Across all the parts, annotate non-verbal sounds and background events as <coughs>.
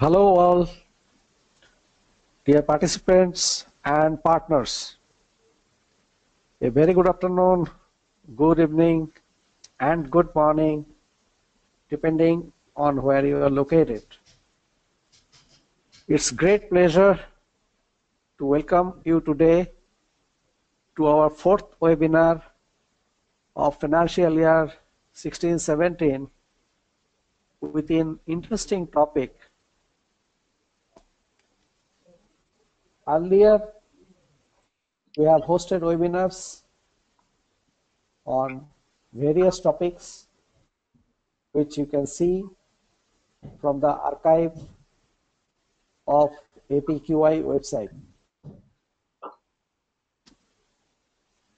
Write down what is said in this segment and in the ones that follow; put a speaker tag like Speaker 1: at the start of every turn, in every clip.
Speaker 1: Hello all, dear participants and partners. A very good afternoon, good evening and good morning depending on where you are located. It's great pleasure to welcome you today to our fourth webinar of financial year 16-17 with an interesting topic Earlier, we have hosted webinars on various topics which you can see from the archive of APQI website.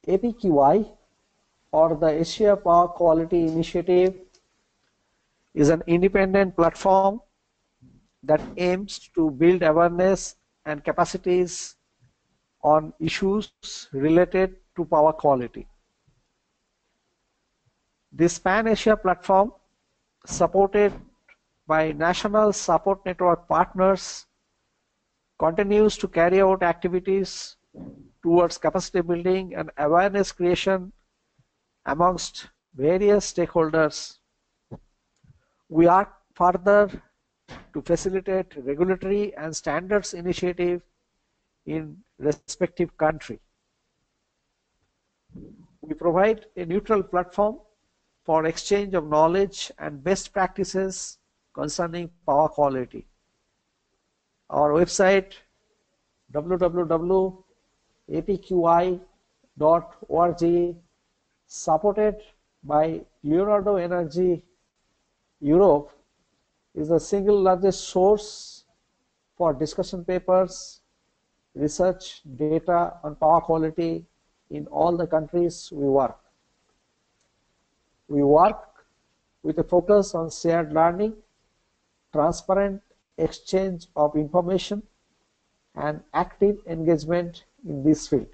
Speaker 1: APQI or the Asia Power Quality Initiative is an independent platform that aims to build awareness and capacities on issues related to power quality. This Pan-Asia platform, supported by national support network partners, continues to carry out activities towards capacity building and awareness creation amongst various stakeholders. We are further to facilitate regulatory and standards initiative in respective country. We provide a neutral platform for exchange of knowledge and best practices concerning power quality. Our website www.apqi.org supported by Leonardo Energy Europe is the single largest source for discussion papers, research, data on power quality in all the countries we work. We work with a focus on shared learning, transparent exchange of information, and active engagement in this field.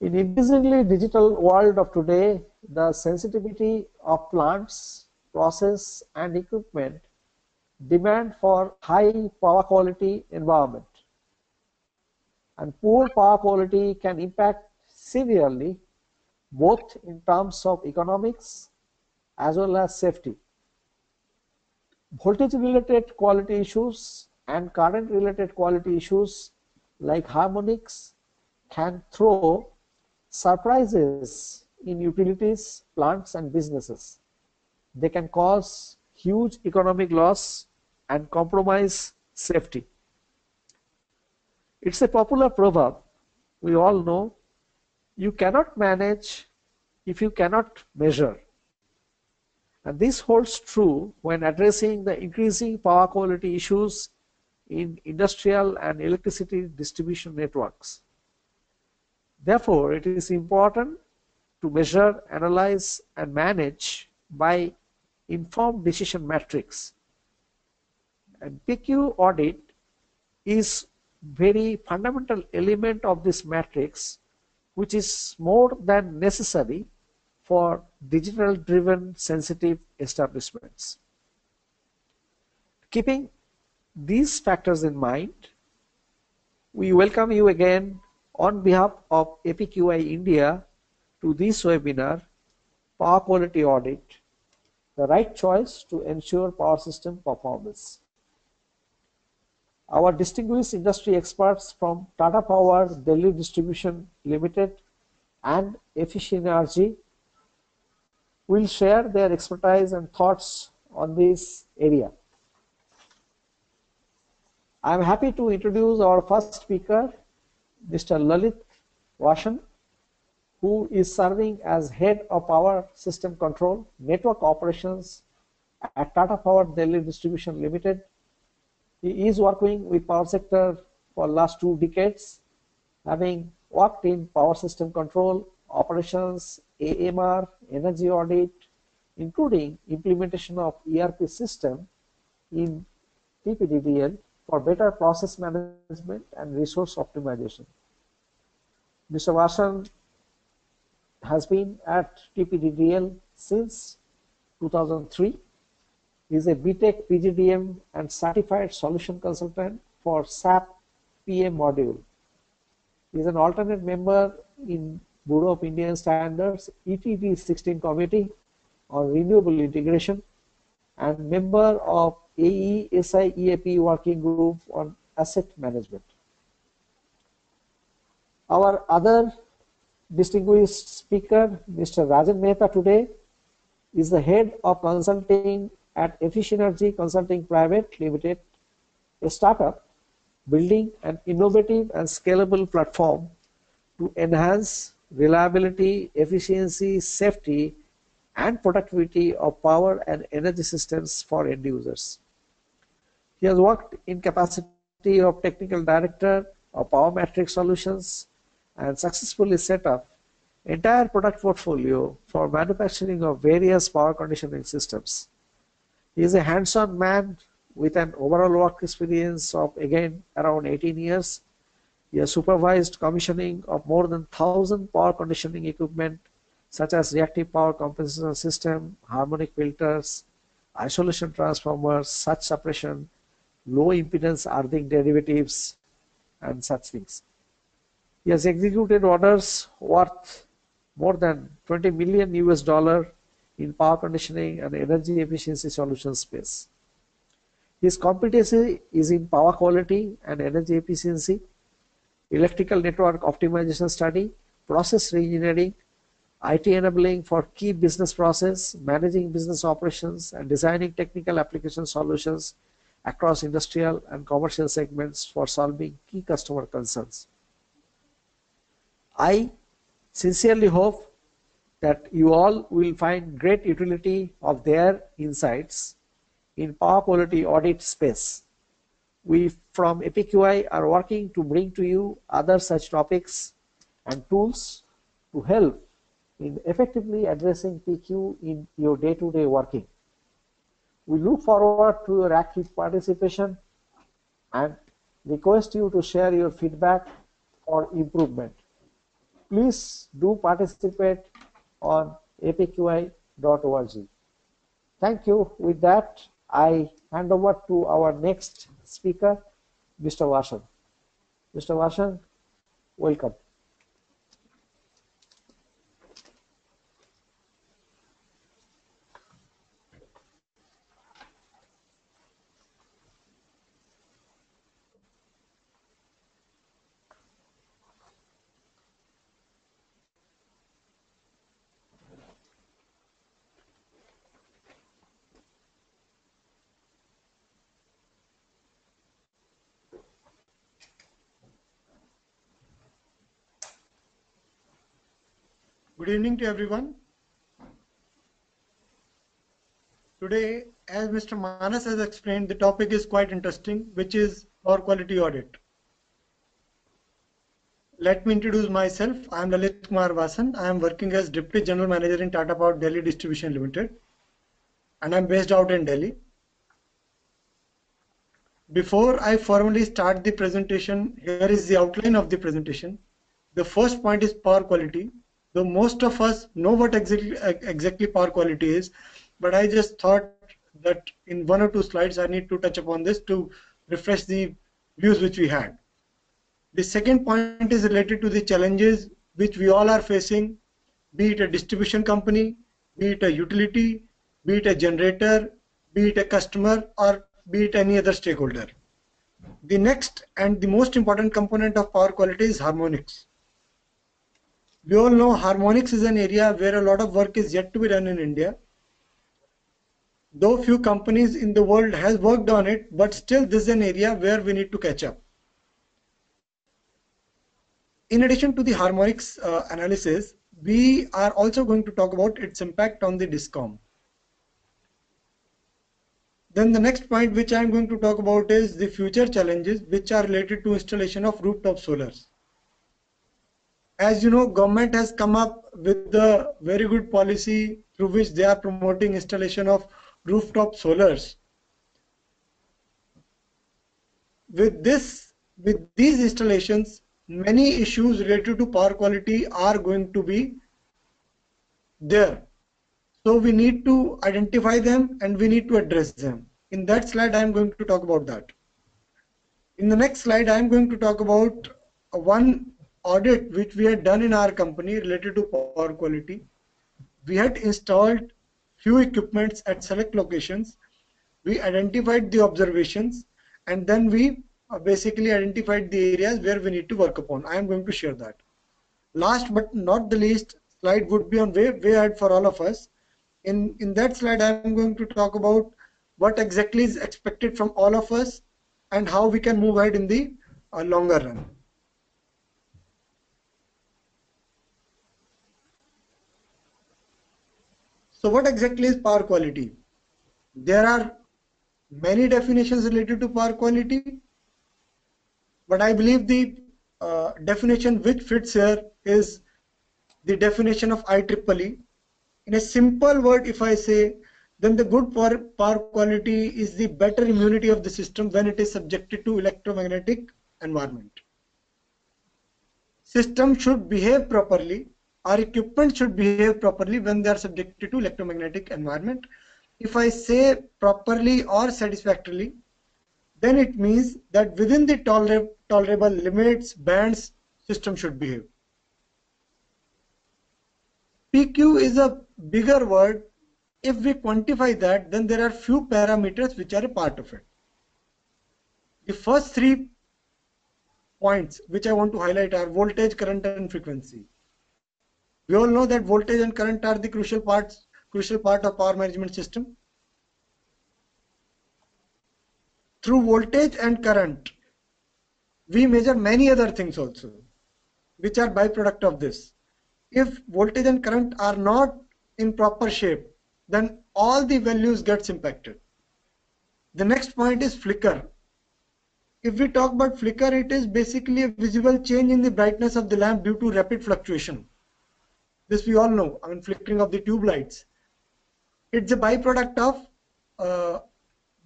Speaker 1: In increasingly digital world of today, the sensitivity of plants process and equipment demand for high power quality environment. And poor power quality can impact severely both in terms of economics as well as safety. Voltage related quality issues and current related quality issues like harmonics can throw surprises in utilities, plants and businesses they can cause huge economic loss and compromise safety. It's a popular proverb. We all know you cannot manage if you cannot measure. And this holds true when addressing the increasing power quality issues in industrial and electricity distribution networks. Therefore, it is important to measure, analyze, and manage by informed decision matrix. And PQ audit is very fundamental element of this matrix which is more than necessary for digital driven sensitive establishments. Keeping these factors in mind, we welcome you again on behalf of APQI India to this webinar, Power Quality Audit, the right choice to ensure power system performance. Our distinguished industry experts from Tata Power Delhi Distribution Limited and Efficient Energy will share their expertise and thoughts on this area. I am happy to introduce our first speaker, Mr. Lalit Vashan, who is serving as head of power system control network operations at Tata Power Delhi Distribution Limited. He is working with power sector for last two decades, having worked in power system control, operations, AMR, energy audit, including implementation of ERP system in TPDDL for better process management and resource optimization. Mr. Vashan has been at TPDDL since 2003. He is a BTech PGDM and certified solution consultant for SAP PM module. He is an alternate member in Bureau of Indian Standards ETT 16 committee on renewable integration and member of AESI EAP working group on asset management. Our other distinguished speaker, Mr. Rajan Mehta today, is the head of consulting at Efficiency Consulting Private Limited, a startup building an innovative and scalable platform to enhance reliability, efficiency, safety, and productivity of power and energy systems for end users. He has worked in capacity of technical director of Power Matrix Solutions and successfully set up entire product portfolio for manufacturing of various power conditioning systems. He is a hands-on man with an overall work experience of again around 18 years. He has supervised commissioning of more than 1000 power conditioning equipment such as reactive power compensation system, harmonic filters, isolation transformers, surge suppression, low impedance earthing derivatives, and such things. He has executed orders worth more than 20 million US dollar in power conditioning and energy efficiency solution space. His competency is in power quality and energy efficiency, electrical network optimization study, process reengineering, IT enabling for key business process, managing business operations, and designing technical application solutions across industrial and commercial segments for solving key customer concerns. I sincerely hope that you all will find great utility of their insights in power quality audit space. We from APQI are working to bring to you other such topics and tools to help in effectively addressing PQ in your day-to-day -day working. We look forward to your active participation and request you to share your feedback or improvement. Please do participate on apqi.org. Thank you. With that, I hand over to our next speaker, Mr. Vashan. Mr. Vashan, welcome.
Speaker 2: Evening to everyone. Today, as Mr. Manas has explained, the topic is quite interesting, which is power quality audit. Let me introduce myself. I am Lalit Kumar Vasan. I am working as Deputy General Manager in Tata Power Delhi Distribution Limited, and I'm based out in Delhi. Before I formally start the presentation, here is the outline of the presentation. The first point is power quality though most of us know what exactly exactly power quality is but i just thought that in one or two slides i need to touch upon this to refresh the views which we had. The second point is related to the challenges which we all are facing be it a distribution company be it a utility be it a generator be it a customer or be it any other stakeholder. The next and the most important component of power quality is harmonics we all know harmonics is an area where a lot of work is yet to be done in India. Though few companies in the world has worked on it, but still this is an area where we need to catch up. In addition to the harmonics uh, analysis, we are also going to talk about its impact on the DISCOM. Then the next point which I am going to talk about is the future challenges which are related to installation of rooftop solars as you know, government has come up with a very good policy through which they are promoting installation of rooftop solars. With this, with these installations, many issues related to power quality are going to be there. So we need to identify them and we need to address them. In that slide, I am going to talk about that. In the next slide, I am going to talk about one audit which we had done in our company related to power quality. We had installed few equipments at select locations. We identified the observations and then we uh, basically identified the areas where we need to work upon. I am going to share that. Last but not the least slide would be on way, way ahead for all of us. In, in that slide, I am going to talk about what exactly is expected from all of us and how we can move ahead in the uh, longer run. So what exactly is power quality? There are many definitions related to power quality, but I believe the uh, definition which fits here is the definition of IEEE. In a simple word, if I say, then the good power, power quality is the better immunity of the system when it is subjected to electromagnetic environment. System should behave properly our equipment should behave properly when they are subjected to electromagnetic environment. If I say properly or satisfactorily, then it means that within the toler tolerable limits, bands, system should behave. PQ is a bigger word. If we quantify that, then there are few parameters which are a part of it. The first three points which I want to highlight are voltage, current and frequency. We all know that voltage and current are the crucial parts, crucial part of power management system. Through voltage and current, we measure many other things also, which are byproduct of this. If voltage and current are not in proper shape, then all the values gets impacted. The next point is flicker. If we talk about flicker, it is basically a visible change in the brightness of the lamp due to rapid fluctuation. This we all know, I mean flickering of the tube lights. It's a byproduct of uh,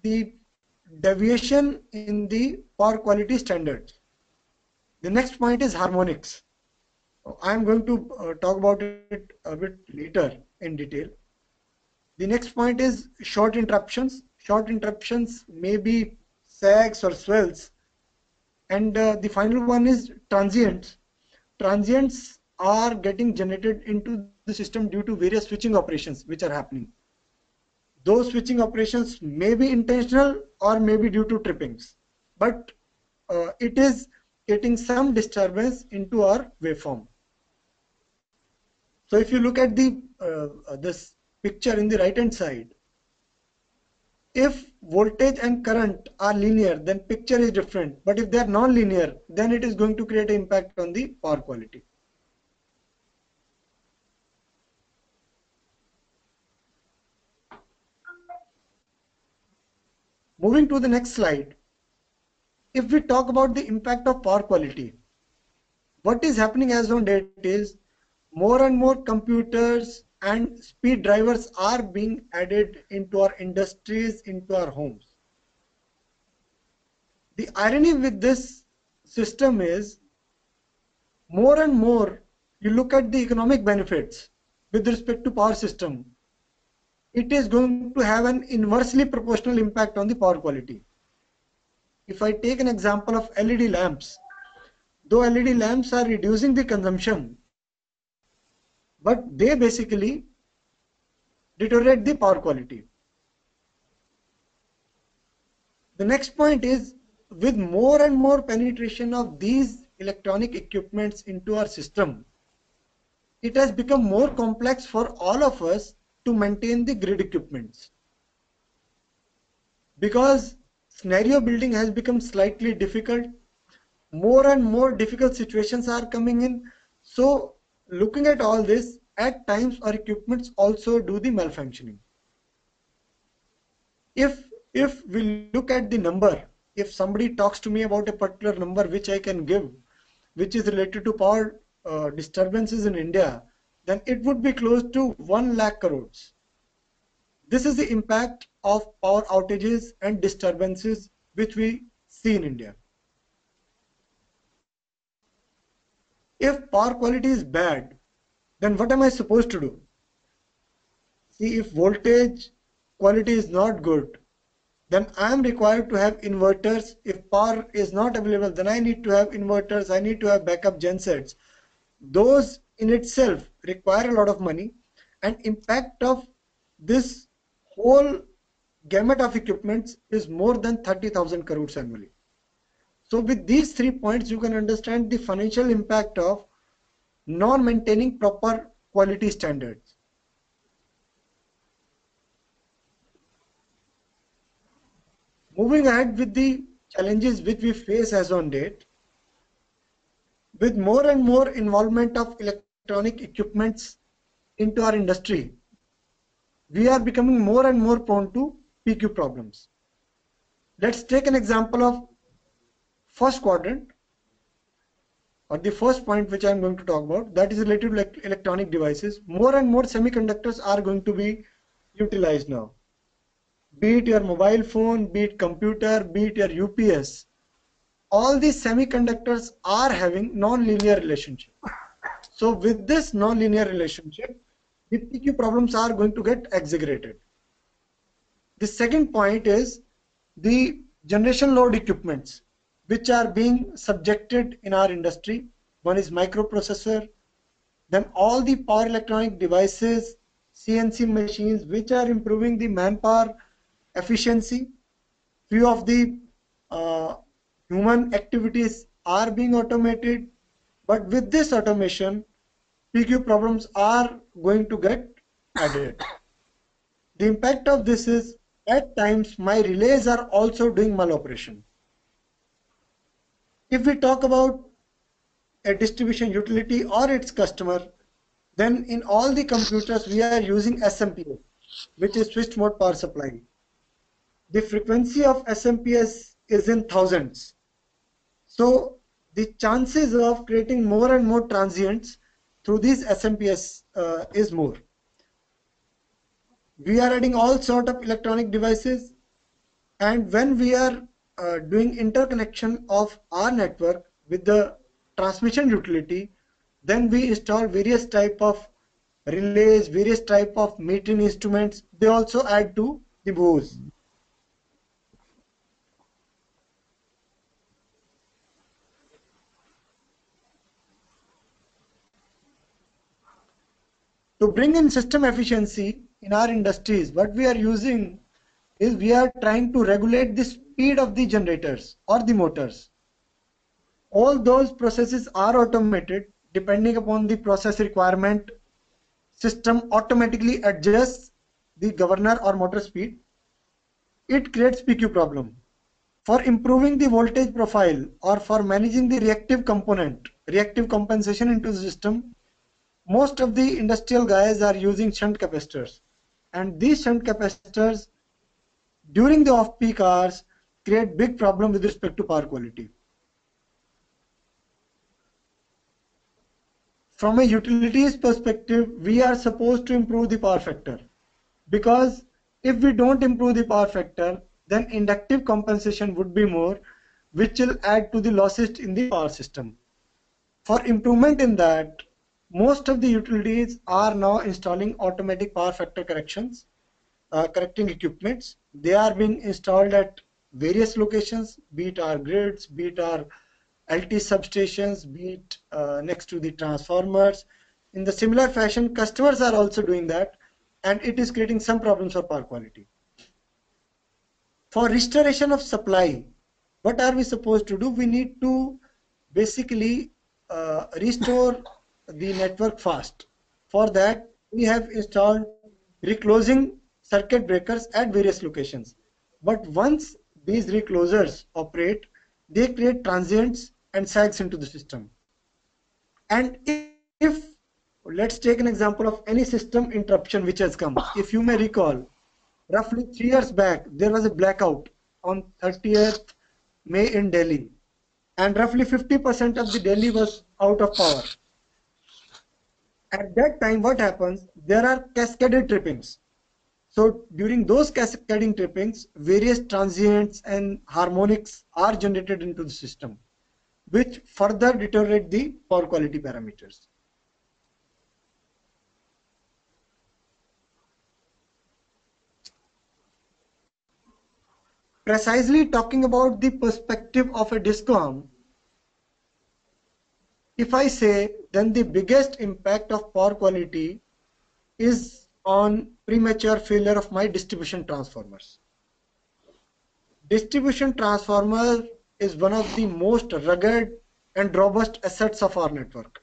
Speaker 2: the deviation in the power quality standards. The next point is harmonics. I'm going to uh, talk about it a bit later in detail. The next point is short interruptions. Short interruptions may be sags or swells. And uh, the final one is transients. Transients are getting generated into the system due to various switching operations which are happening. Those switching operations may be intentional or may be due to trippings, but uh, it is getting some disturbance into our waveform. So if you look at the uh, this picture in the right hand side, if voltage and current are linear, then picture is different. But if they are non-linear, then it is going to create an impact on the power quality. Moving to the next slide, if we talk about the impact of power quality, what is happening as on date is more and more computers and speed drivers are being added into our industries, into our homes. The irony with this system is more and more you look at the economic benefits with respect to power system it is going to have an inversely proportional impact on the power quality. If I take an example of LED lamps, though LED lamps are reducing the consumption, but they basically deteriorate the power quality. The next point is with more and more penetration of these electronic equipments into our system, it has become more complex for all of us to maintain the grid equipments. Because scenario building has become slightly difficult, more and more difficult situations are coming in. So looking at all this, at times our equipments also do the malfunctioning. If, if we look at the number, if somebody talks to me about a particular number which I can give, which is related to power uh, disturbances in India, then it would be close to 1 lakh crores. This is the impact of power outages and disturbances which we see in India. If power quality is bad, then what am I supposed to do? see if voltage quality is not good, then I am required to have inverters. If power is not available, then I need to have inverters. I need to have backup gensets. Those in itself require a lot of money and impact of this whole gamut of equipments is more than 30,000 crores annually. So with these three points, you can understand the financial impact of non-maintaining proper quality standards. Moving ahead with the challenges which we face as on date, with more and more involvement of electronic equipments into our industry, we are becoming more and more prone to PQ problems. Let's take an example of first quadrant or the first point which I'm going to talk about that is related to electronic devices. More and more semiconductors are going to be utilized now be it your mobile phone, be it computer, be it your UPS, all these semiconductors are having non-linear relationship. So with this non-linear relationship, the PQ problems are going to get exaggerated. The second point is the generation load equipments which are being subjected in our industry. One is microprocessor, then all the power electronic devices, CNC machines which are improving the manpower efficiency. Few of the uh, human activities are being automated, but with this automation, PQ problems are going to get added. The impact of this is at times my relays are also doing maloperation. If we talk about a distribution utility or its customer, then in all the computers we are using SMPS, which is switched mode power supply the frequency of SMPS is in thousands. So the chances of creating more and more transients through these SMPS uh, is more. We are adding all sort of electronic devices and when we are uh, doing interconnection of our network with the transmission utility, then we install various type of relays, various type of metering instruments. They also add to the BOOs. To bring in system efficiency in our industries, what we are using is we are trying to regulate the speed of the generators or the motors. All those processes are automated depending upon the process requirement. System automatically adjusts the governor or motor speed. It creates PQ problem. For improving the voltage profile or for managing the reactive component, reactive compensation into the system, most of the industrial guys are using shunt capacitors and these shunt capacitors during the off-peak hours create big problem with respect to power quality. From a utilities perspective, we are supposed to improve the power factor because if we don't improve the power factor, then inductive compensation would be more, which will add to the losses in the power system. For improvement in that, most of the utilities are now installing automatic power factor corrections, uh, correcting equipments. They are being installed at various locations, be it our grids, be it our LT substations, be it uh, next to the transformers. In the similar fashion, customers are also doing that, and it is creating some problems for power quality. For restoration of supply, what are we supposed to do? We need to basically uh, restore the network fast. For that, we have installed reclosing circuit breakers at various locations. But once these reclosers operate, they create transients and sags into the system. And if, let's take an example of any system interruption which has come. If you may recall, roughly three years back, there was a blackout on 30th May in Delhi. And roughly 50% of the Delhi was out of power at that time what happens? There are cascaded trippings. So during those cascading trippings various transients and harmonics are generated into the system which further deteriorate the power quality parameters. Precisely talking about the perspective of a DISCOM if I say then the biggest impact of power quality is on premature failure of my distribution transformers. Distribution transformer is one of the most rugged and robust assets of our network.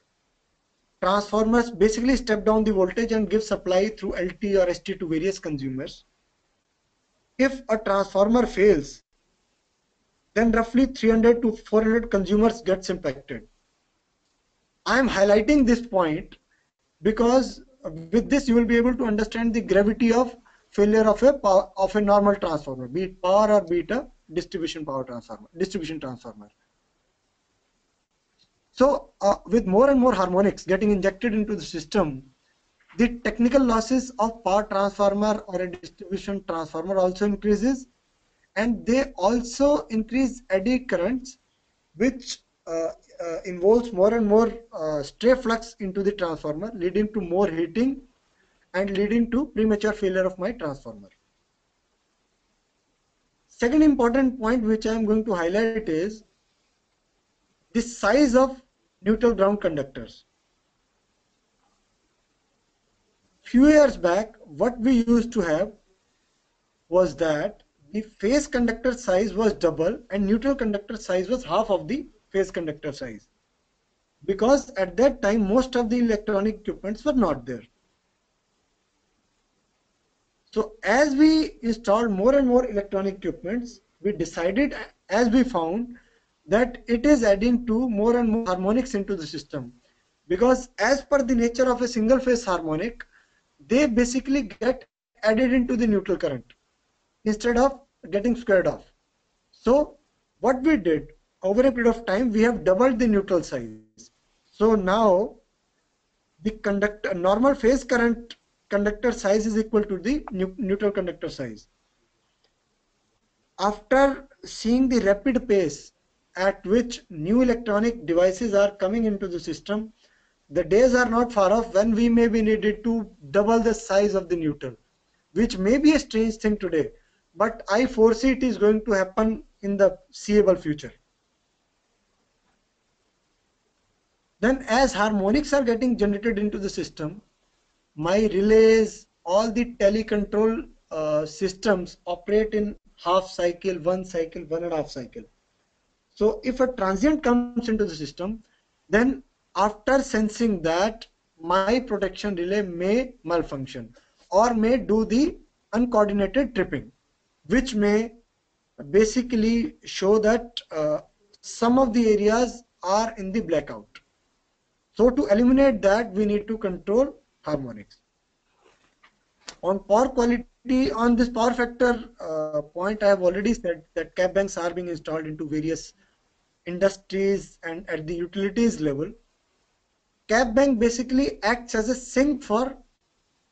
Speaker 2: Transformers basically step down the voltage and give supply through LT or ST to various consumers. If a transformer fails, then roughly 300 to 400 consumers gets impacted. I am highlighting this point because with this you will be able to understand the gravity of failure of a power, of a normal transformer, be it power or be it a distribution power transformer, distribution transformer. So uh, with more and more harmonics getting injected into the system, the technical losses of power transformer or a distribution transformer also increases and they also increase eddy currents which involves more and more uh, stray flux into the transformer leading to more heating and leading to premature failure of my transformer. Second important point which I am going to highlight is the size of neutral ground conductors. Few years back what we used to have was that the phase conductor size was double and neutral conductor size was half of the phase conductor size because at that time most of the electronic equipments were not there. So as we installed more and more electronic equipments, we decided as we found that it is adding to more and more harmonics into the system because as per the nature of a single phase harmonic, they basically get added into the neutral current instead of getting squared off. So what we did over a period of time, we have doubled the neutral size. So now the conductor normal phase current conductor size is equal to the neutral conductor size. After seeing the rapid pace at which new electronic devices are coming into the system, the days are not far off when we may be needed to double the size of the neutral, which may be a strange thing today, but I foresee it is going to happen in the seeable future. Then as harmonics are getting generated into the system, my relays, all the telecontrol uh, systems operate in half cycle, one cycle, one and a half cycle. So if a transient comes into the system, then after sensing that my protection relay may malfunction or may do the uncoordinated tripping, which may basically show that uh, some of the areas are in the blackout. So to eliminate that, we need to control harmonics. On power quality, on this power factor uh, point, I have already said that cap banks are being installed into various industries and at the utilities level. Cap bank basically acts as a sink for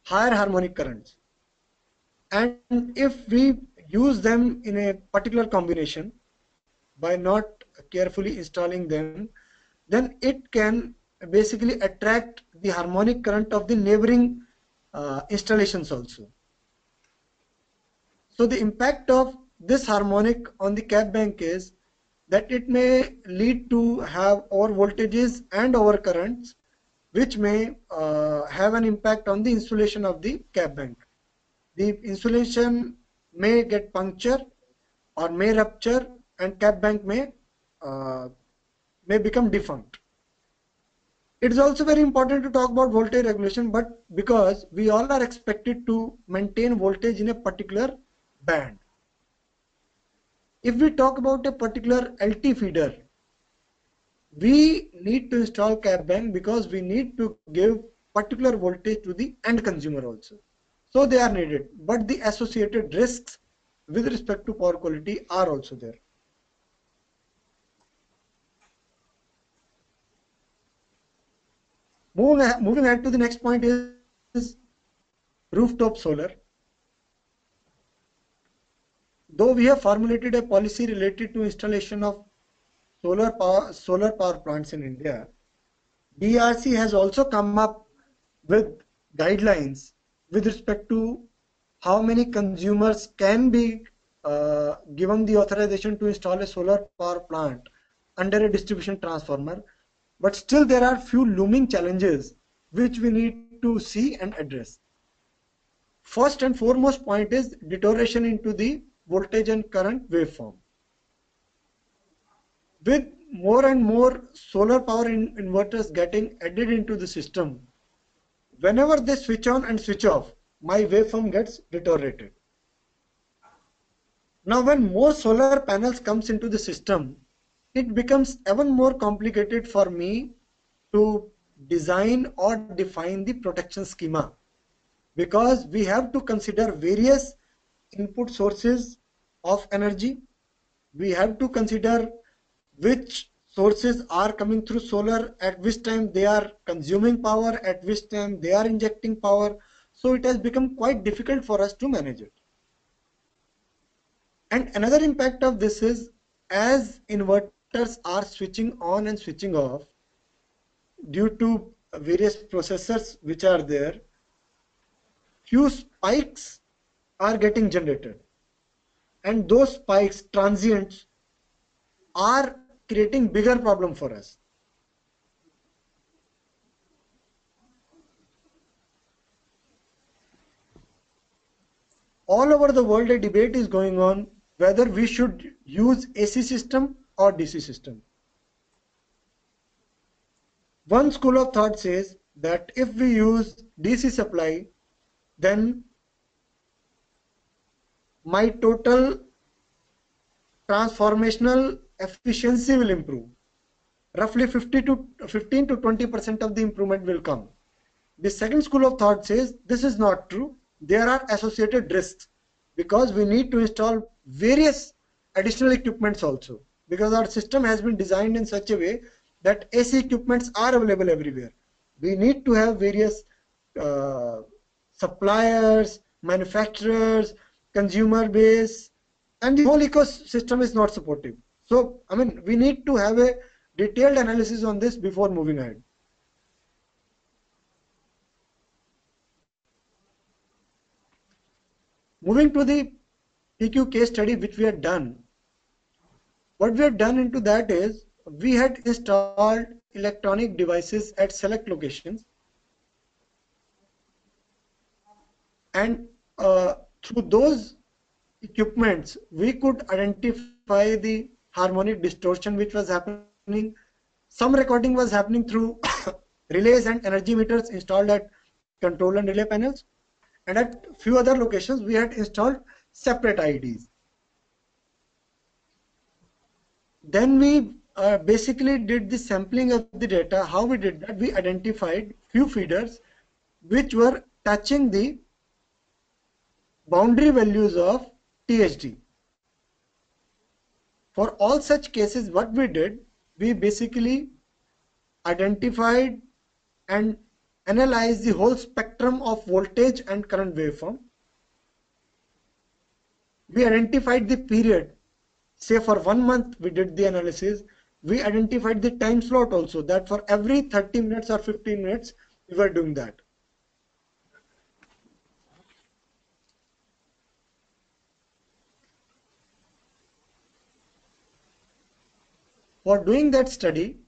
Speaker 2: higher harmonic currents. And if we use them in a particular combination by not carefully installing them, then it can basically attract the harmonic current of the neighboring uh, installations also. So the impact of this harmonic on the cap bank is that it may lead to have over voltages and over currents which may uh, have an impact on the insulation of the cap bank. The insulation may get puncture or may rupture and cap bank may uh, may become defunct. It is also very important to talk about voltage regulation, but because we all are expected to maintain voltage in a particular band. If we talk about a particular LT feeder, we need to install cap bank because we need to give particular voltage to the end consumer also. So they are needed, but the associated risks with respect to power quality are also there. Moving, moving ahead to the next point is, is rooftop solar. Though we have formulated a policy related to installation of solar power, solar power plants in India, DERC has also come up with guidelines with respect to how many consumers can be uh, given the authorization to install a solar power plant under a distribution transformer, but still there are few looming challenges which we need to see and address. First and foremost point is deterioration into the voltage and current waveform. With more and more solar power in inverters getting added into the system, whenever they switch on and switch off, my waveform gets deteriorated. Now when more solar panels comes into the system, it becomes even more complicated for me to design or define the protection schema because we have to consider various input sources of energy. We have to consider which sources are coming through solar, at which time they are consuming power, at which time they are injecting power. So it has become quite difficult for us to manage it. And another impact of this is as are switching on and switching off due to various processors which are there, few spikes are getting generated. And those spikes, transients, are creating bigger problem for us. All over the world a debate is going on whether we should use AC system or DC system. One school of thought says that if we use DC supply, then my total transformational efficiency will improve. Roughly 50 to 15 to 20 percent of the improvement will come. The second school of thought says this is not true. There are associated risks because we need to install various additional equipments also because our system has been designed in such a way that AC equipments are available everywhere. We need to have various uh, suppliers, manufacturers, consumer base, and the whole ecosystem is not supportive. So, I mean, we need to have a detailed analysis on this before moving ahead. Moving to the PQ case study which we had done, what we had done into that is we had installed electronic devices at select locations. And uh, through those equipments we could identify the harmonic distortion which was happening. Some recording was happening through <coughs> relays and energy meters installed at control and relay panels. And at few other locations we had installed separate IDs then we uh, basically did the sampling of the data. How we did that? We identified few feeders which were touching the boundary values of THD. For all such cases, what we did, we basically identified and analyzed the whole spectrum of voltage and current waveform. We identified the period. Say for one month we did the analysis we identified the time slot also that for every 30 minutes or 15 minutes we were doing that. For doing that study,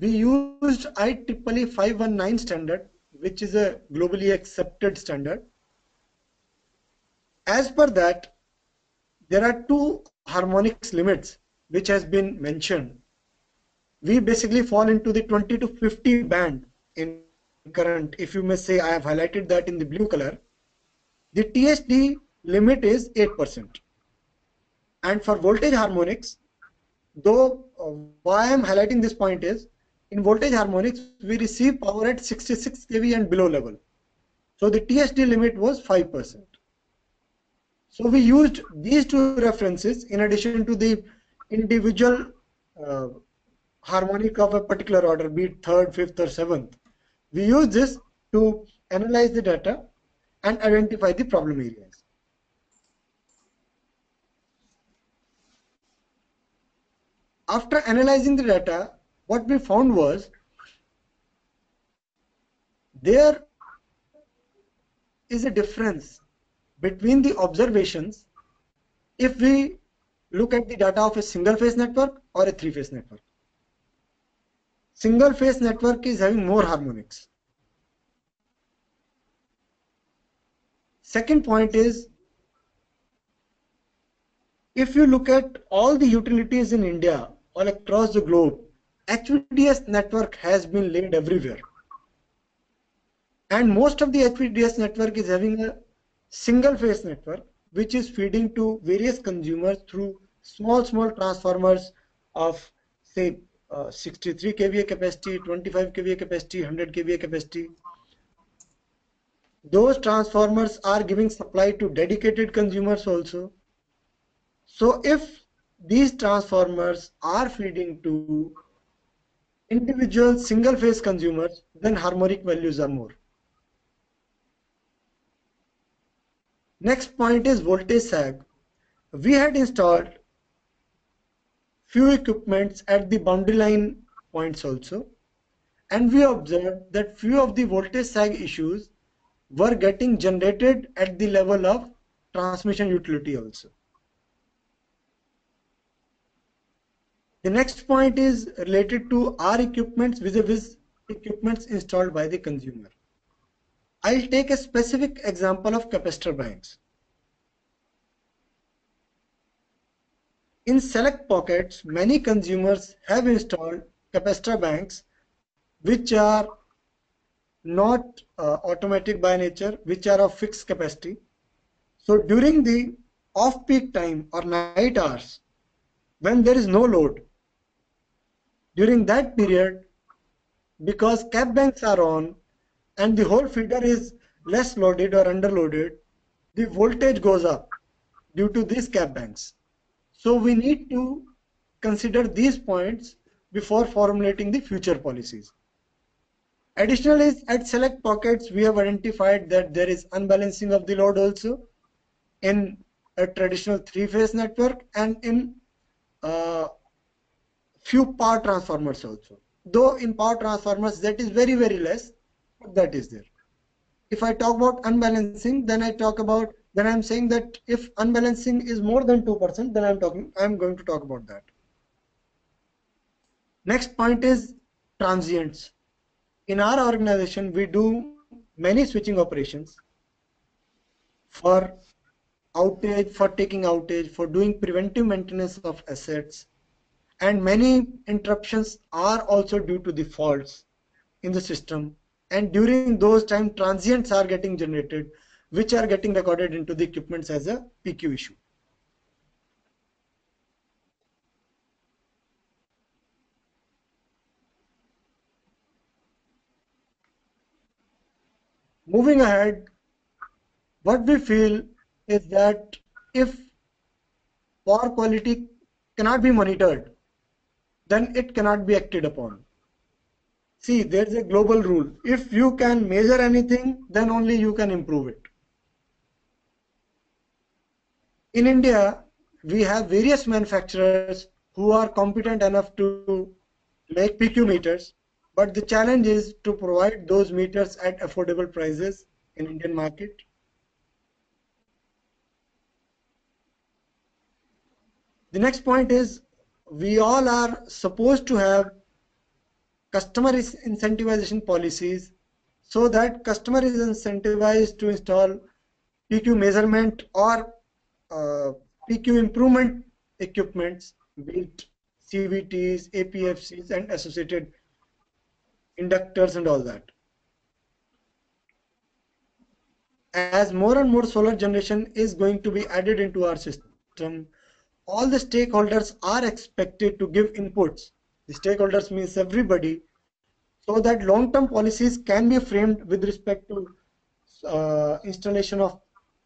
Speaker 2: we used IEEE 519 standard, which is a globally accepted standard. As per that, there are two harmonics limits which has been mentioned, we basically fall into the 20 to 50 band in current. If you may say, I have highlighted that in the blue color. The THD limit is 8%. And for voltage harmonics, though uh, why I am highlighting this point is, in voltage harmonics, we receive power at 66 kV and below level. So the THD limit was 5%. So we used these two references in addition to the individual uh, harmonic of a particular order, be it third, fifth, or seventh. We use this to analyze the data and identify the problem areas. After analyzing the data, what we found was there is a difference between the observations if we look at the data of a single phase network or a three phase network. Single phase network is having more harmonics. Second point is if you look at all the utilities in India all across the globe, HVDS network has been laid everywhere. And most of the HVDS network is having a single phase network which is feeding to various consumers through small, small transformers of say uh, 63 kVA capacity, 25 kVA capacity, 100 kVA capacity. Those transformers are giving supply to dedicated consumers also. So if these transformers are feeding to individual single phase consumers, then harmonic values are more. Next point is voltage sag. We had installed few equipments at the boundary line points also and we observed that few of the voltage sag issues were getting generated at the level of transmission utility also. The next point is related to our equipments vis-a-vis -vis equipments installed by the consumer. I'll take a specific example of capacitor banks. In select pockets, many consumers have installed capacitor banks which are not uh, automatic by nature, which are of fixed capacity. So during the off-peak time or night hours, when there is no load, during that period, because cap banks are on, and the whole feeder is less loaded or underloaded, the voltage goes up due to these cap banks. So we need to consider these points before formulating the future policies. Additionally, at select pockets, we have identified that there is unbalancing of the load also in a traditional three-phase network and in uh, few power transformers also. Though in power transformers that is very very less, that is there. If I talk about unbalancing, then I talk about then I'm saying that if unbalancing is more than 2%, then I'm talking I'm going to talk about that. Next point is transients. In our organization, we do many switching operations for outage, for taking outage, for doing preventive maintenance of assets, and many interruptions are also due to the faults in the system and during those time transients are getting generated which are getting recorded into the equipments as a PQ issue. Moving ahead, what we feel is that if power quality cannot be monitored, then it cannot be acted upon. See, there's a global rule. If you can measure anything, then only you can improve it. In India, we have various manufacturers who are competent enough to make PQ meters, but the challenge is to provide those meters at affordable prices in Indian market. The next point is we all are supposed to have customer incentivization policies so that customer is incentivized to install PQ measurement or uh, PQ improvement equipments, built CVTs, APFCs, and associated inductors and all that. As more and more solar generation is going to be added into our system, all the stakeholders are expected to give inputs the stakeholders means everybody, so that long-term policies can be framed with respect to uh, installation of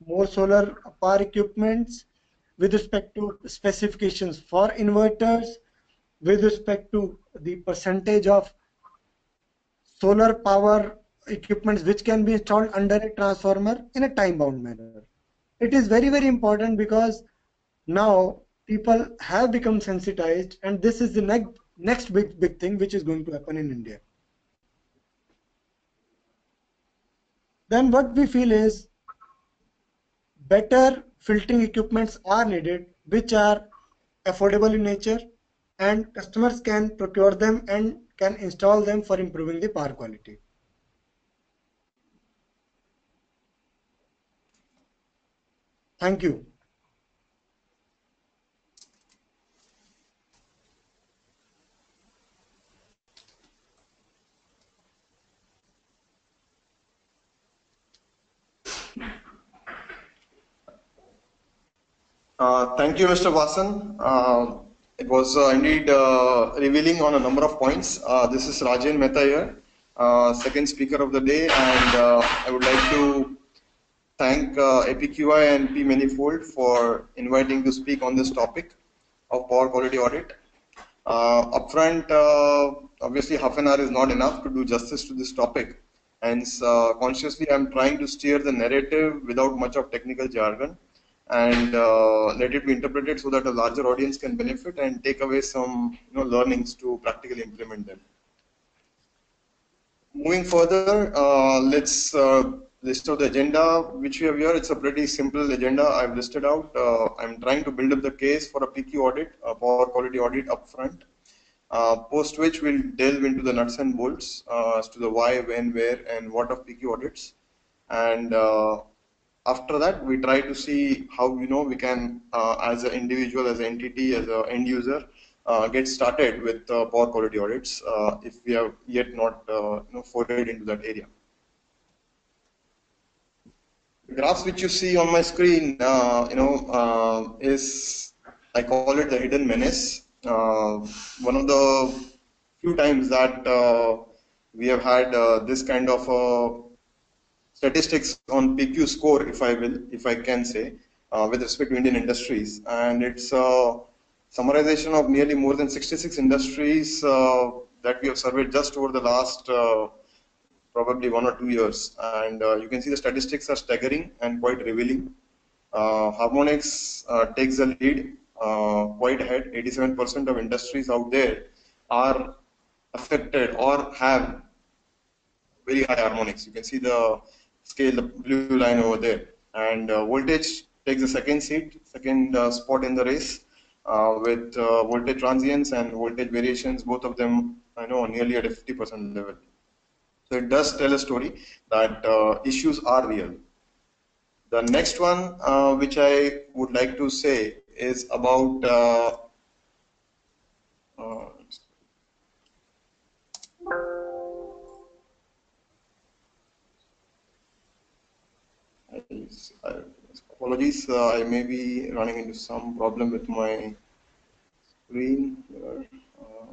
Speaker 2: more solar power equipments, with respect to specifications for inverters, with respect to the percentage of solar power equipments which can be installed under a transformer in a time-bound manner. It is very, very important because now people have become sensitized and this is the next next big big thing which is going to happen in India. Then what we feel is better filtering equipments are needed which are affordable in nature and customers can procure them and can install them for improving the power quality. Thank you.
Speaker 3: Uh, thank you, Mr. Vasan. Uh, it was uh, indeed uh, revealing on a number of points. Uh, this is Rajan Mehta here, uh, second speaker of the day, and I would like to thank APQI and P Manifold for inviting to speak on this topic of power quality audit. upfront, obviously half an hour is not enough to do justice to this topic. Hence, consciously I'm trying to steer the narrative without much of technical jargon and uh, let it be interpreted so that a larger audience can benefit and take away some you know, learnings to practically implement them. Moving further, uh, let's uh, list out the agenda which we have here. It's a pretty simple agenda I've listed out. Uh, I'm trying to build up the case for a PQ audit, a power quality audit upfront. Uh, post which we'll delve into the nuts and bolts uh, as to the why, when, where, and what of PQ audits. And after that we try to see how you know we can uh, as an individual as an entity as an end user uh, get started with uh, power quality audits uh, if we have yet not uh, you know, forayed into that area. The graphs which you see on my screen, uh, you know, is I call it the hidden menace. one of the few times that we have had this kind of statistics on PQ score, if I will, if I can say, uh, with respect to Indian industries. And it's a summarization of nearly more than 66 industries uh, that we have surveyed just over the last uh, probably one or two years. And uh, you can see the statistics are staggering and quite revealing. Uh, Harmonics uh, takes the lead quite ahead. 87% of industries out there are affected or have very high harmonics. You can see the scale the blue line over there. And uh, voltage takes the second seat, second uh, spot in the race uh, with voltage transients and voltage variations, both of them I know nearly at a 50% level. So it does tell a story that uh, issues are real. The next one, uh, which I would like to say, is about uh, apologies, uh, I may be running into some problem with my screen here. Uh,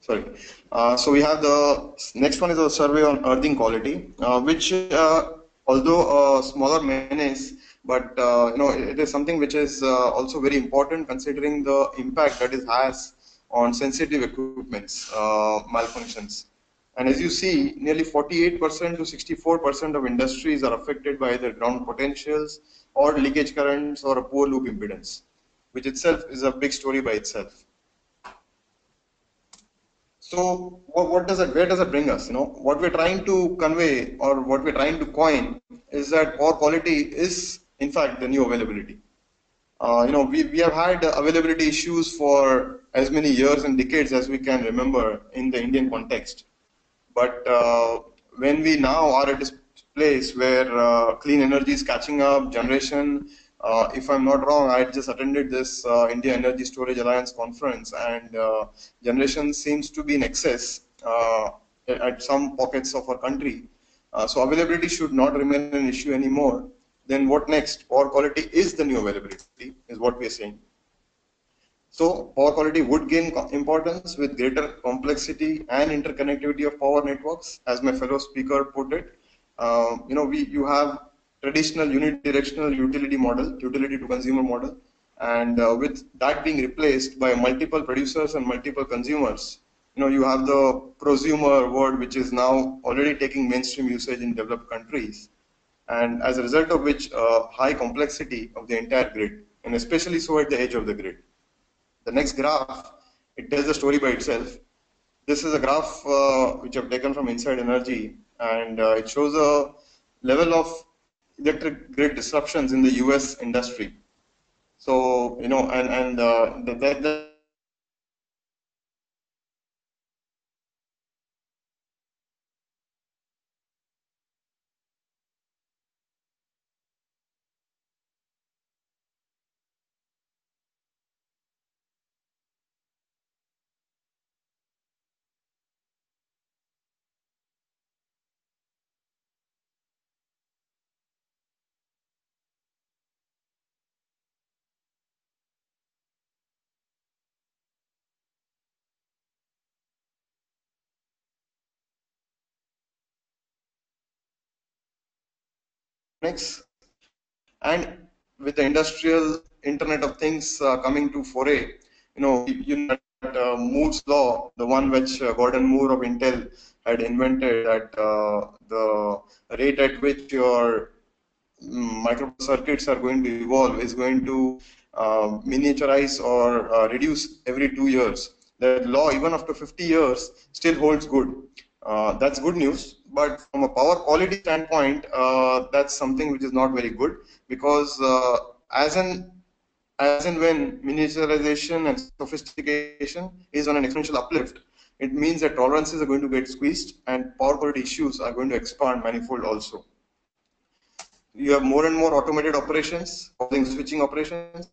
Speaker 3: sorry. Uh, so we have the next one is a survey on earthing quality, uh, which uh, although a smaller menace, but uh, you know it is something which is also very important considering the impact that it has on sensitive equipments malfunctions. And as you see, nearly 48% to 64% of industries are affected by either ground potentials or leakage currents or a poor loop impedance, which itself is a big story by itself. So what, what does that, where does it bring us? You know, what we're trying to convey or what we're trying to coin is that power quality is in fact the new availability. Uh, you know, we, we have had availability issues for as many years and decades as we can remember in the Indian context. But uh, when we now are at this place where uh, clean energy is catching up, generation, uh, if I'm not wrong, I just attended this uh, India Energy Storage Alliance conference, and uh, generation seems to be in excess uh, at some pockets of our country. so availability should not remain an issue anymore. Then what next? Power quality is the new availability, is what we are saying. So power quality would gain importance with greater complexity and interconnectivity of power networks, as my fellow speaker put it. Uh, you know, we you have traditional unidirectional utility model, utility to consumer model, and uh, with that being replaced by multiple producers and multiple consumers, you know, you have the prosumer word, which is now already taking mainstream usage in developed countries, and as a result of which, uh, high complexity of the entire grid, and especially so at the edge of the grid. The next graph, it tells the story by itself. This is a graph uh, which I've taken from Inside Energy, and uh, it shows a level of electric grid disruptions in the U.S. industry. So you know, and and uh, that and with the industrial Internet of Things uh, coming to foray, you know, you know uh, Moore's law, the one which uh, Gordon Moore of Intel had invented, that uh, the rate at which your mm, microcircuits are going to evolve is going to uh, miniaturize or uh, reduce every two years. That law, even after 50 years, still holds good. That's good news but from a power quality standpoint, uh, that's something which is not very good because uh, as an as and when miniaturization and sophistication is on an exponential uplift, it means that tolerances are going to get squeezed and power quality issues are going to expand manifold also. You have more and more automated operations, causing switching operations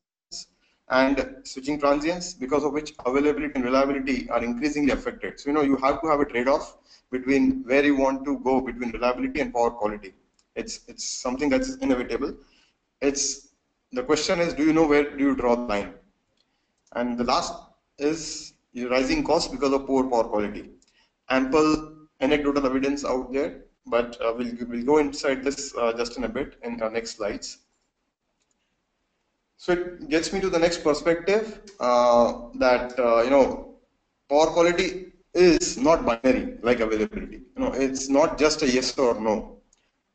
Speaker 3: and switching transients because of which availability and reliability are increasingly affected. So, you know, you have to have a trade-off between where you want to go between reliability and power quality. It's it's something that's inevitable. It's the question is, do you know where do you draw the line? And the last is rising costs because of poor power quality. Ample anecdotal evidence out there, but uh, we'll we'll go inside this uh, just in a bit in our next slides. So it gets me to the next perspective uh, that uh, you know power quality is not binary like availability. You know, it's not just a yes or no.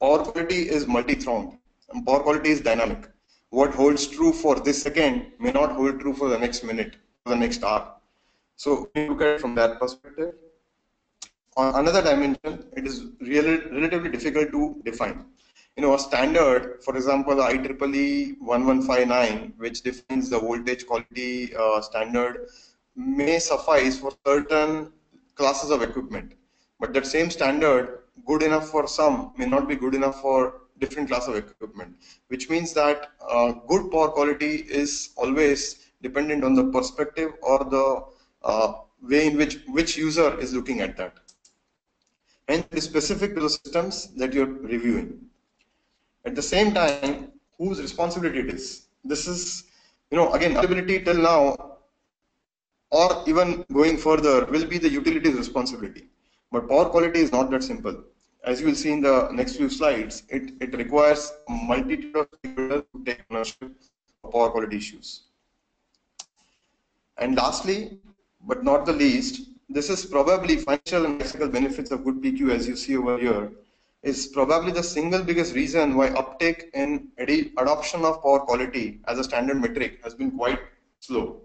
Speaker 3: Power quality is multi-throned. And power quality is dynamic. What holds true for this second may not hold true for the next minute, for the next hour. So we look at it from that perspective. On another dimension, it is really relatively difficult to define. You know, a standard, for example, the IEEE 1159, which defines the voltage quality uh, standard, may suffice for certain classes of equipment. But that same standard, good enough for some, may not be good enough for different class of equipment, which means that uh, good power quality is always dependent on the perspective or the uh, way in which which user is looking at that. And it is specific to the systems that you're reviewing. At the same time, whose responsibility it is. This is, you know, again, availability till now or even going further will be the utility's responsibility. But power quality is not that simple. As you will see in the next few slides, it, it requires a multitude of stakeholders to take ownership of power quality issues. And lastly, but not the least, this is probably financial and practical benefits of good PQ as you see over here, is probably the single biggest reason why uptake in adoption of power quality as a standard metric has been quite slow.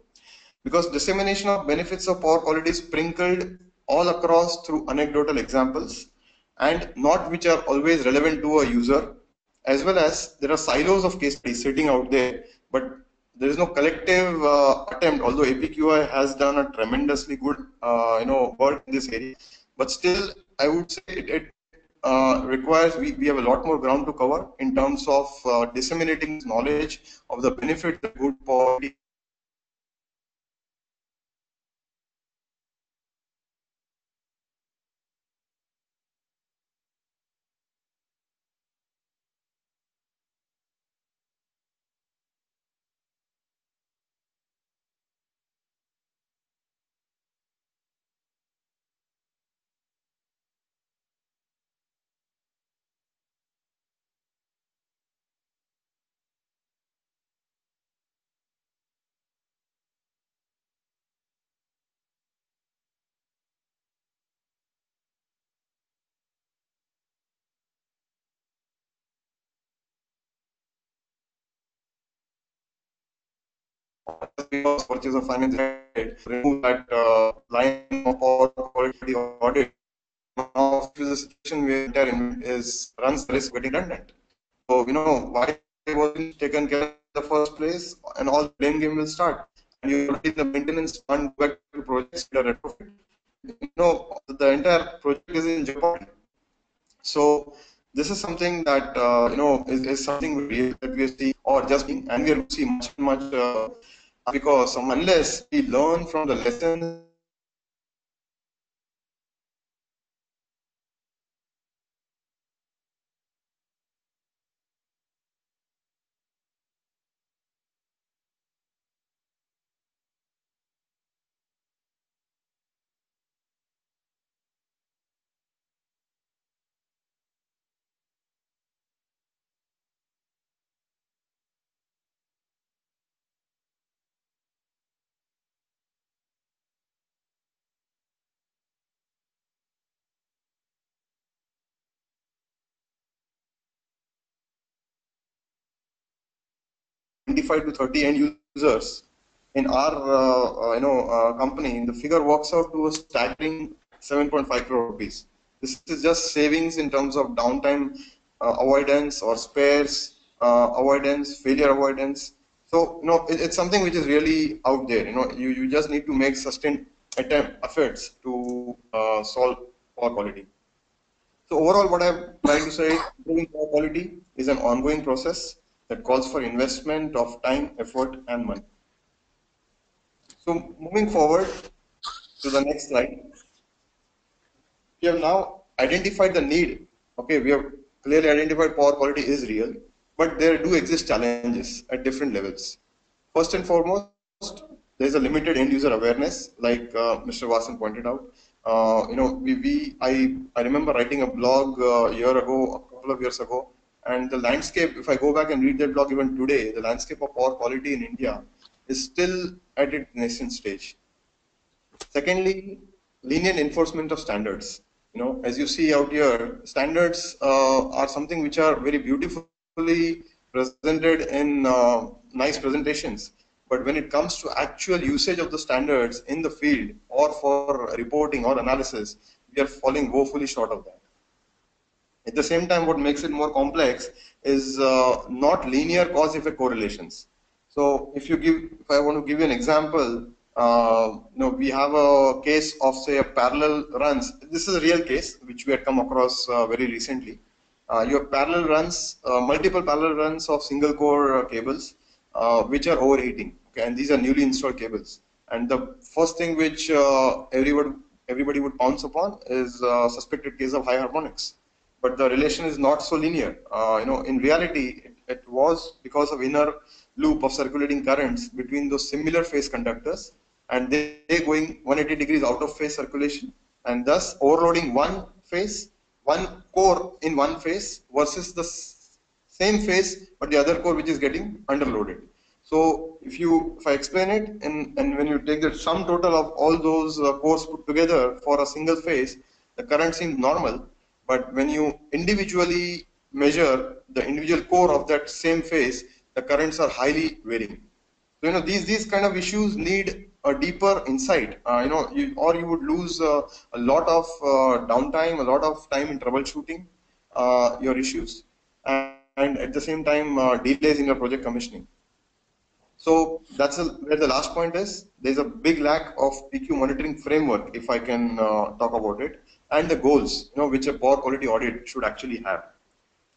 Speaker 3: Because dissemination of benefits of power quality is sprinkled all across through anecdotal examples and not which are always relevant to a user as well as there are silos of case studies sitting out there but there is no collective uh, attempt although APQI has done a tremendously good uh, you know work in this area. But still I would say it, it uh, requires we, we have a lot more ground to cover in terms of uh, disseminating knowledge of the benefit of good quality purchase of finance remove that uh, line of quality audit now is a situation where is runs the risk getting redundant. So you know why it wasn't taken care of in the first place, and all blame game will start. And you already the maintenance fund back to projects that are retrofit. You know the entire project is in jeopardy. So this is something that uh, you know is, is something we, that we see or just being, and we are see much much uh, because unless we learn from the lessons 25 to 30 end users in our uh, uh, you know uh, company, the figure works out to a staggering 7.5 crore rupees. This is just savings in terms of downtime avoidance or spares avoidance, failure avoidance. So you know it, it's something which is really out there. You know you, you just need to make sustained attempt efforts to uh, solve poor quality. So overall, what I'm trying to say, improving poor quality is an ongoing process that calls for investment of time, effort, and money. So moving forward to the next slide, we have now identified the need. Okay, we have clearly identified power quality is real, but there do exist challenges at different levels. First and foremost, there is a limited end user awareness, like uh, Mr. Vasan pointed out. Uh, you know, we, we I, I remember writing a blog uh, a year ago, a couple of years ago, and the landscape, if I go back and read that blog even today, the landscape of power quality in India is still at its nascent stage. Secondly, lenient enforcement of standards. You know, as you see out here, standards uh, are something which are very beautifully presented in uh, nice presentations. But when it comes to actual usage of the standards in the field or for reporting or analysis, we are falling woefully short of that. At the same time, what makes it more complex is uh, not linear cause-effect correlations. So if you give, if I want to give you an example, uh, you know, we have a case of say a parallel runs. This is a real case which we had come across uh, very recently. Uh, you have parallel runs, uh, multiple parallel runs of single core uh, cables, which are overheating. Okay, and these are newly installed cables. And the first thing which everybody everybody would pounce upon is suspected case of high harmonics but the relation is not so linear. Uh, you know, in reality, it, it, was because of inner loop of circulating currents between those similar phase conductors, and they, they going 180 degrees out of phase circulation, and thus overloading one phase, one core in one phase versus the same phase, but the other core which is getting underloaded. So if you, if I explain it, and, and when you take the sum total of all those uh, cores put together for a single phase, the current seems normal, but when you individually measure the individual core of that same phase, the currents are highly varying. So you know these these kind of issues need a deeper insight. Uh, you know, you, or you would lose uh, a lot of uh, downtime, a lot of time in troubleshooting uh, your issues, and, and, at the same time uh, delays in your project commissioning. So that's a, where the last point is. There's a big lack of PQ monitoring framework, if I can uh, talk about it and the goals, you know, which a power quality audit should actually have.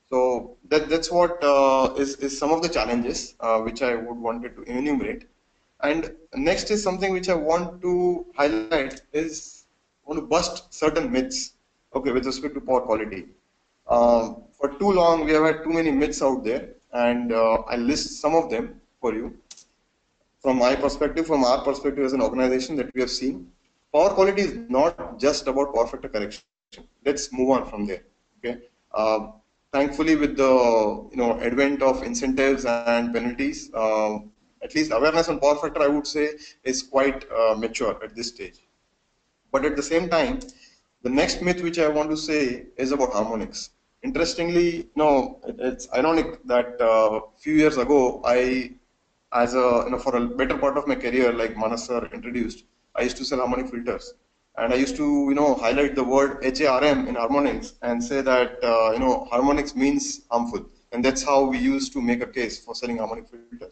Speaker 3: So that, that's what uh, is is, some of the challenges uh, which I would wanted to enumerate. And next is something which I want to highlight is want to bust certain myths, okay, with respect to power quality. Um, for too long, we have had too many myths out there, and uh, I list some of them for you. From my perspective, from our perspective as an organization that we have seen, power quality is not just about power factor correction. Let's move on from there. Okay. Uh, thankfully, with the you know advent of incentives and penalties, uh, at least awareness on power factor, I would say, is quite uh, mature at this stage. But at the same time, the next myth which I want to say is about harmonics. Interestingly, you know, it's ironic that a uh, few years ago, I, as a you know, for a better part of my career, like Manas sir introduced, I used to sell harmonic filters. And I used to, you know, highlight the word HARM in harmonics and say that, uh, you know, harmonics means harmful. And that's how we used to make a case for selling harmonic filters.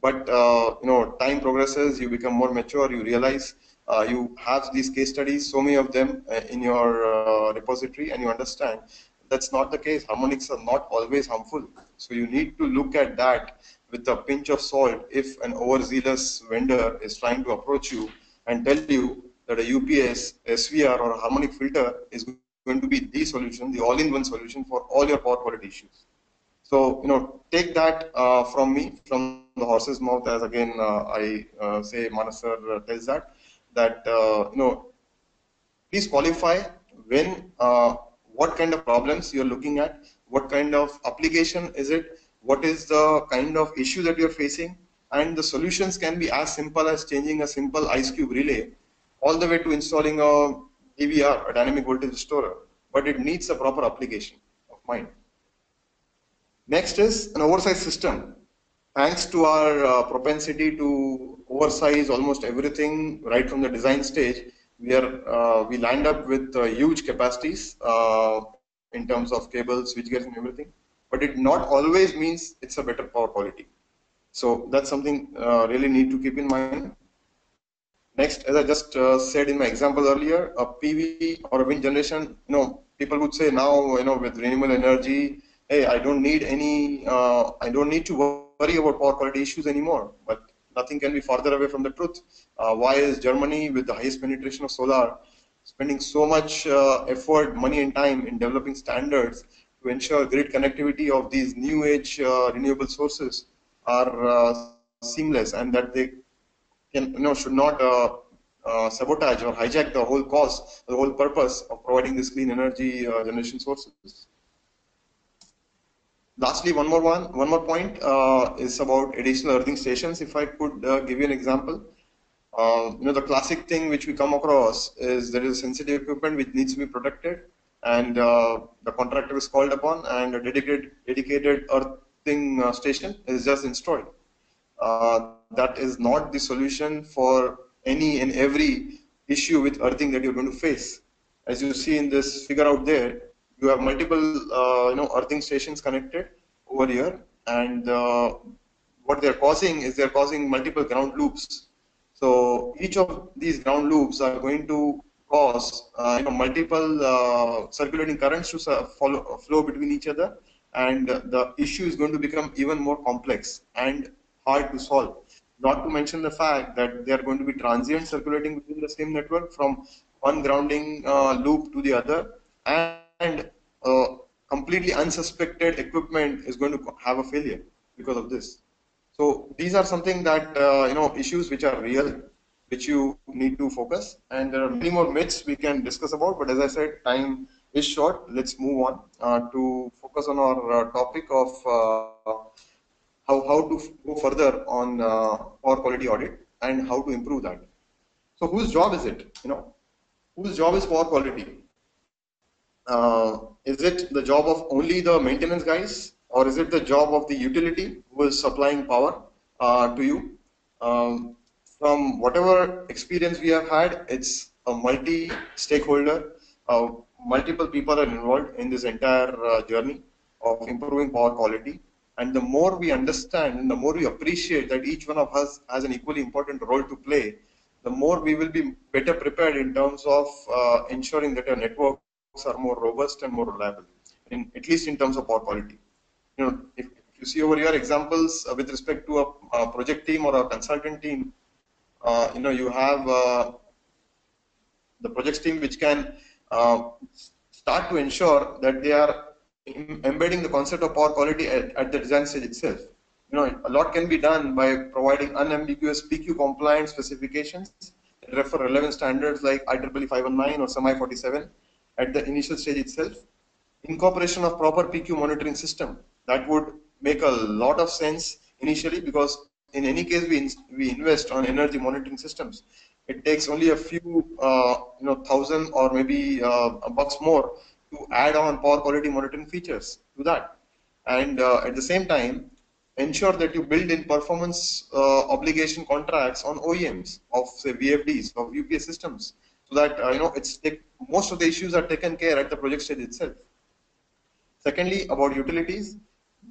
Speaker 3: But, uh, you know, time progresses, you become more mature, you realize uh, you have these case studies, so many of them uh, in your uh, repository, and you understand that's not the case. Harmonics are not always harmful. So you need to look at that with a pinch of salt if an overzealous vendor is trying to approach you and tell you that a UPS, SVR, or a harmonic filter is going to be the solution, the all-in-one solution for all your power quality issues. So, you know, take that uh, from me, from the horse's mouth, as again uh, I uh, say, Manasar uh, tells that, that, uh, you know, please qualify when, uh, what kind of problems you're looking at, what kind of application is it, what is the kind of issue that you're facing, and the solutions can be as simple as changing a simple ice cube relay all the way to installing a DVR, a dynamic voltage restorer, but it needs a proper application of mind. Next is an oversized system. Thanks to our uh, propensity to oversize almost everything right from the design stage, we are uh, we land up with uh, huge capacities uh, in terms of cables, switchgears, and everything. But it not always means it's a better power quality. So that's something uh, really need to keep in mind. Next, as I just uh, said in my example earlier, a PV or a wind generation, you know, people would say now, you know, with renewable energy, hey, I don't need any, uh, I don't need to worry about power quality issues anymore. But nothing can be farther away from the truth. Uh, why is Germany, with the highest penetration of solar, spending so much uh, effort, money, and time in developing standards to ensure grid connectivity of these new age uh, renewable sources are uh, seamless and that they can, you know, should not uh, uh, sabotage or hijack the whole cause, the whole purpose of providing this clean energy uh, generation sources. Lastly, one more one, one more point uh, is about additional earthing stations. If I could uh, give you an example, uh, you know, the classic thing which we come across is there is sensitive equipment which needs to be protected, and the contractor is called upon, and a dedicated dedicated earthing station is just installed. Uh, that is not the solution for any and every issue with earthing that you're going to face. As you see in this figure out there, you have multiple uh, you know earthing stations connected over here, and uh, what they're causing is they're causing multiple ground loops. So each of these ground loops are going to cause uh, you know multiple uh, circulating currents to follow, flow between each other, and the issue is going to become even more complex and hard to solve. Not to mention the fact that they are going to be transient circulating within the same network from one grounding uh, loop to the other, and uh, completely unsuspected equipment is going to have a failure because of this. So these are something that uh, you know issues which are real, which you need to focus. And there are many more myths we can discuss about, but as I said, time is short. Let's move on uh, to focus on our uh, topic of uh, how, how to go further on uh, power quality audit and how to improve that. So whose job is it? You know, whose job is power quality? Is it the job of only the maintenance guys or is it the job of the utility who is supplying power to you? Um, from whatever experience we have had, it's a multi-stakeholder, uh, multiple people are involved in this entire uh, journey of improving power quality. And the more we understand and the more we appreciate that each one of us has an equally important role to play, the more we will be better prepared in terms of uh, ensuring that our networks are more robust and more reliable, in, at least in terms of power quality. You know, if, if you see over here examples uh, with respect to a, a, project team or a consultant team, uh, you know, you have uh, the projects team which can uh, start to ensure that they are embedding the concept of power quality at, at, the design stage itself. You know, a lot can be done by providing unambiguous PQ compliant specifications that refer relevant standards like IEEE 519 or SEMI 47 at the initial stage itself. Incorporation of proper PQ monitoring system that would make a lot of sense initially because in any case we, in, we invest on energy monitoring systems. It takes only a few, uh, you know, thousand or maybe uh, bucks more to add on power quality monitoring features to that. And uh, at the same time, ensure that you build in performance uh, obligation contracts on OEMs of say VFDs of UPS systems so that uh, you know it's most of the issues are taken care at the project stage itself. Secondly, about utilities,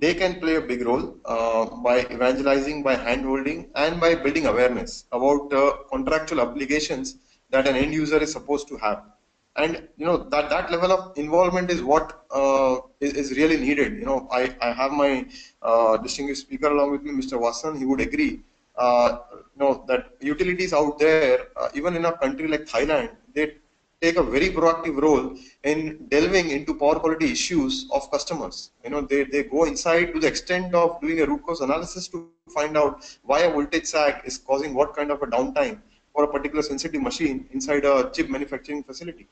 Speaker 3: they can play a big role uh, by evangelizing, by handholding, and by building awareness about uh, contractual obligations that an end user is supposed to have. And you know that that level of involvement is what uh, is, is, really needed. You know, I, I have my uh, distinguished speaker along with me, Mr. Vasan. He would agree. Uh, you know that utilities out there, uh, even in a country like Thailand, they take a very proactive role in delving into power quality issues of customers. You know, they, they go inside to the extent of doing a root cause analysis to find out why a voltage sag is causing what kind of a downtime for a particular sensitive machine inside a chip manufacturing facility.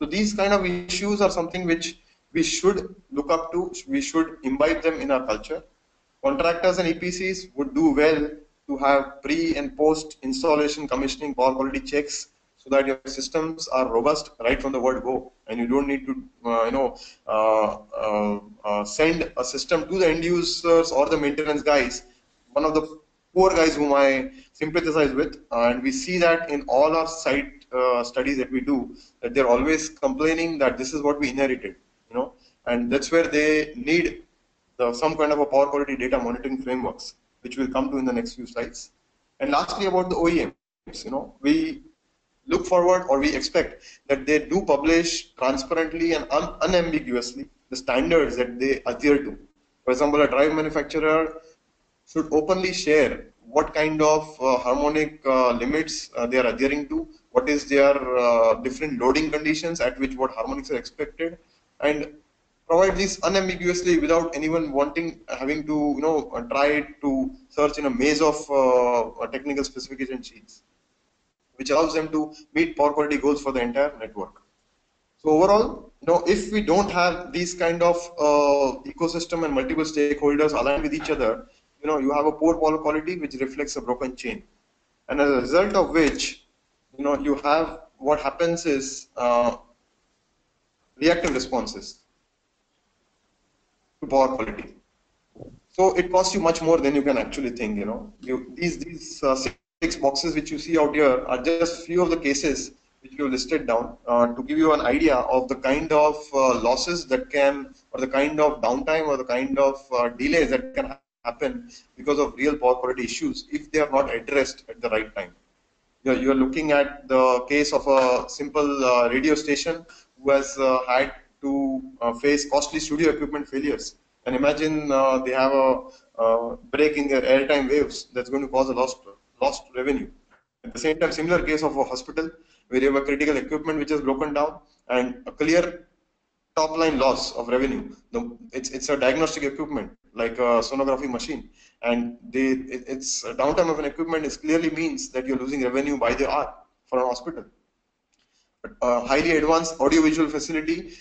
Speaker 3: So these kind of issues are something which we should look up to, we should imbibe them in our culture. Contractors and EPCs would do well to have pre and post installation commissioning power quality checks so that your systems are robust right from the word go. And you don't need to uh, you know uh, uh, uh, send a system to the end users or the maintenance guys. One of the poor guys whom i sympathize with and we see that in all our site uh, studies that we do that they're always complaining that this is what we inherited you know? And that's where they need the, some kind of a power quality data monitoring frameworks which we'll come to in the next few slides. And lastly about the OEMs you know? We look forward or we expect that they do publish transparently and un unambiguously the standards that they adhere to. For example, a drive manufacturer should openly share what kind of uh, harmonic uh, limits uh, they are adhering to, what is their uh, different loading conditions at which what harmonics are expected, and provide this unambiguously without anyone wanting, having to, you know, try to search in a maze of uh, technical specification sheets which allows them to meet power quality goals for the entire network. So overall, you know, if we don't have these kind of uh, ecosystem and multiple stakeholders aligned with each other, you know, you have a poor power quality which reflects a broken chain. And as a result of which, you know, you have what happens is uh, reactive responses to power quality. So it costs you much more than you can actually think. You know, you, these these uh, six boxes which you see out here are just few of the cases which we have listed down uh, to give you an idea of the kind of uh, losses that can, or the kind of downtime or the kind of uh, delays that can happen because of real power quality issues if they are not addressed at the right time. You're, you're looking at the case of a simple uh, radio station who has uh, had to uh, face costly studio equipment failures. And imagine they have a break in their airtime waves that's going to cause a loss lost revenue. At the same time, similar case of a hospital where you have a critical equipment which is broken down and a clear top line loss of revenue. It's, it's a diagnostic equipment like a sonography machine and they, it, it's downtime of an equipment is clearly means that you're losing revenue by the hour for an hospital. A highly advanced audiovisual facility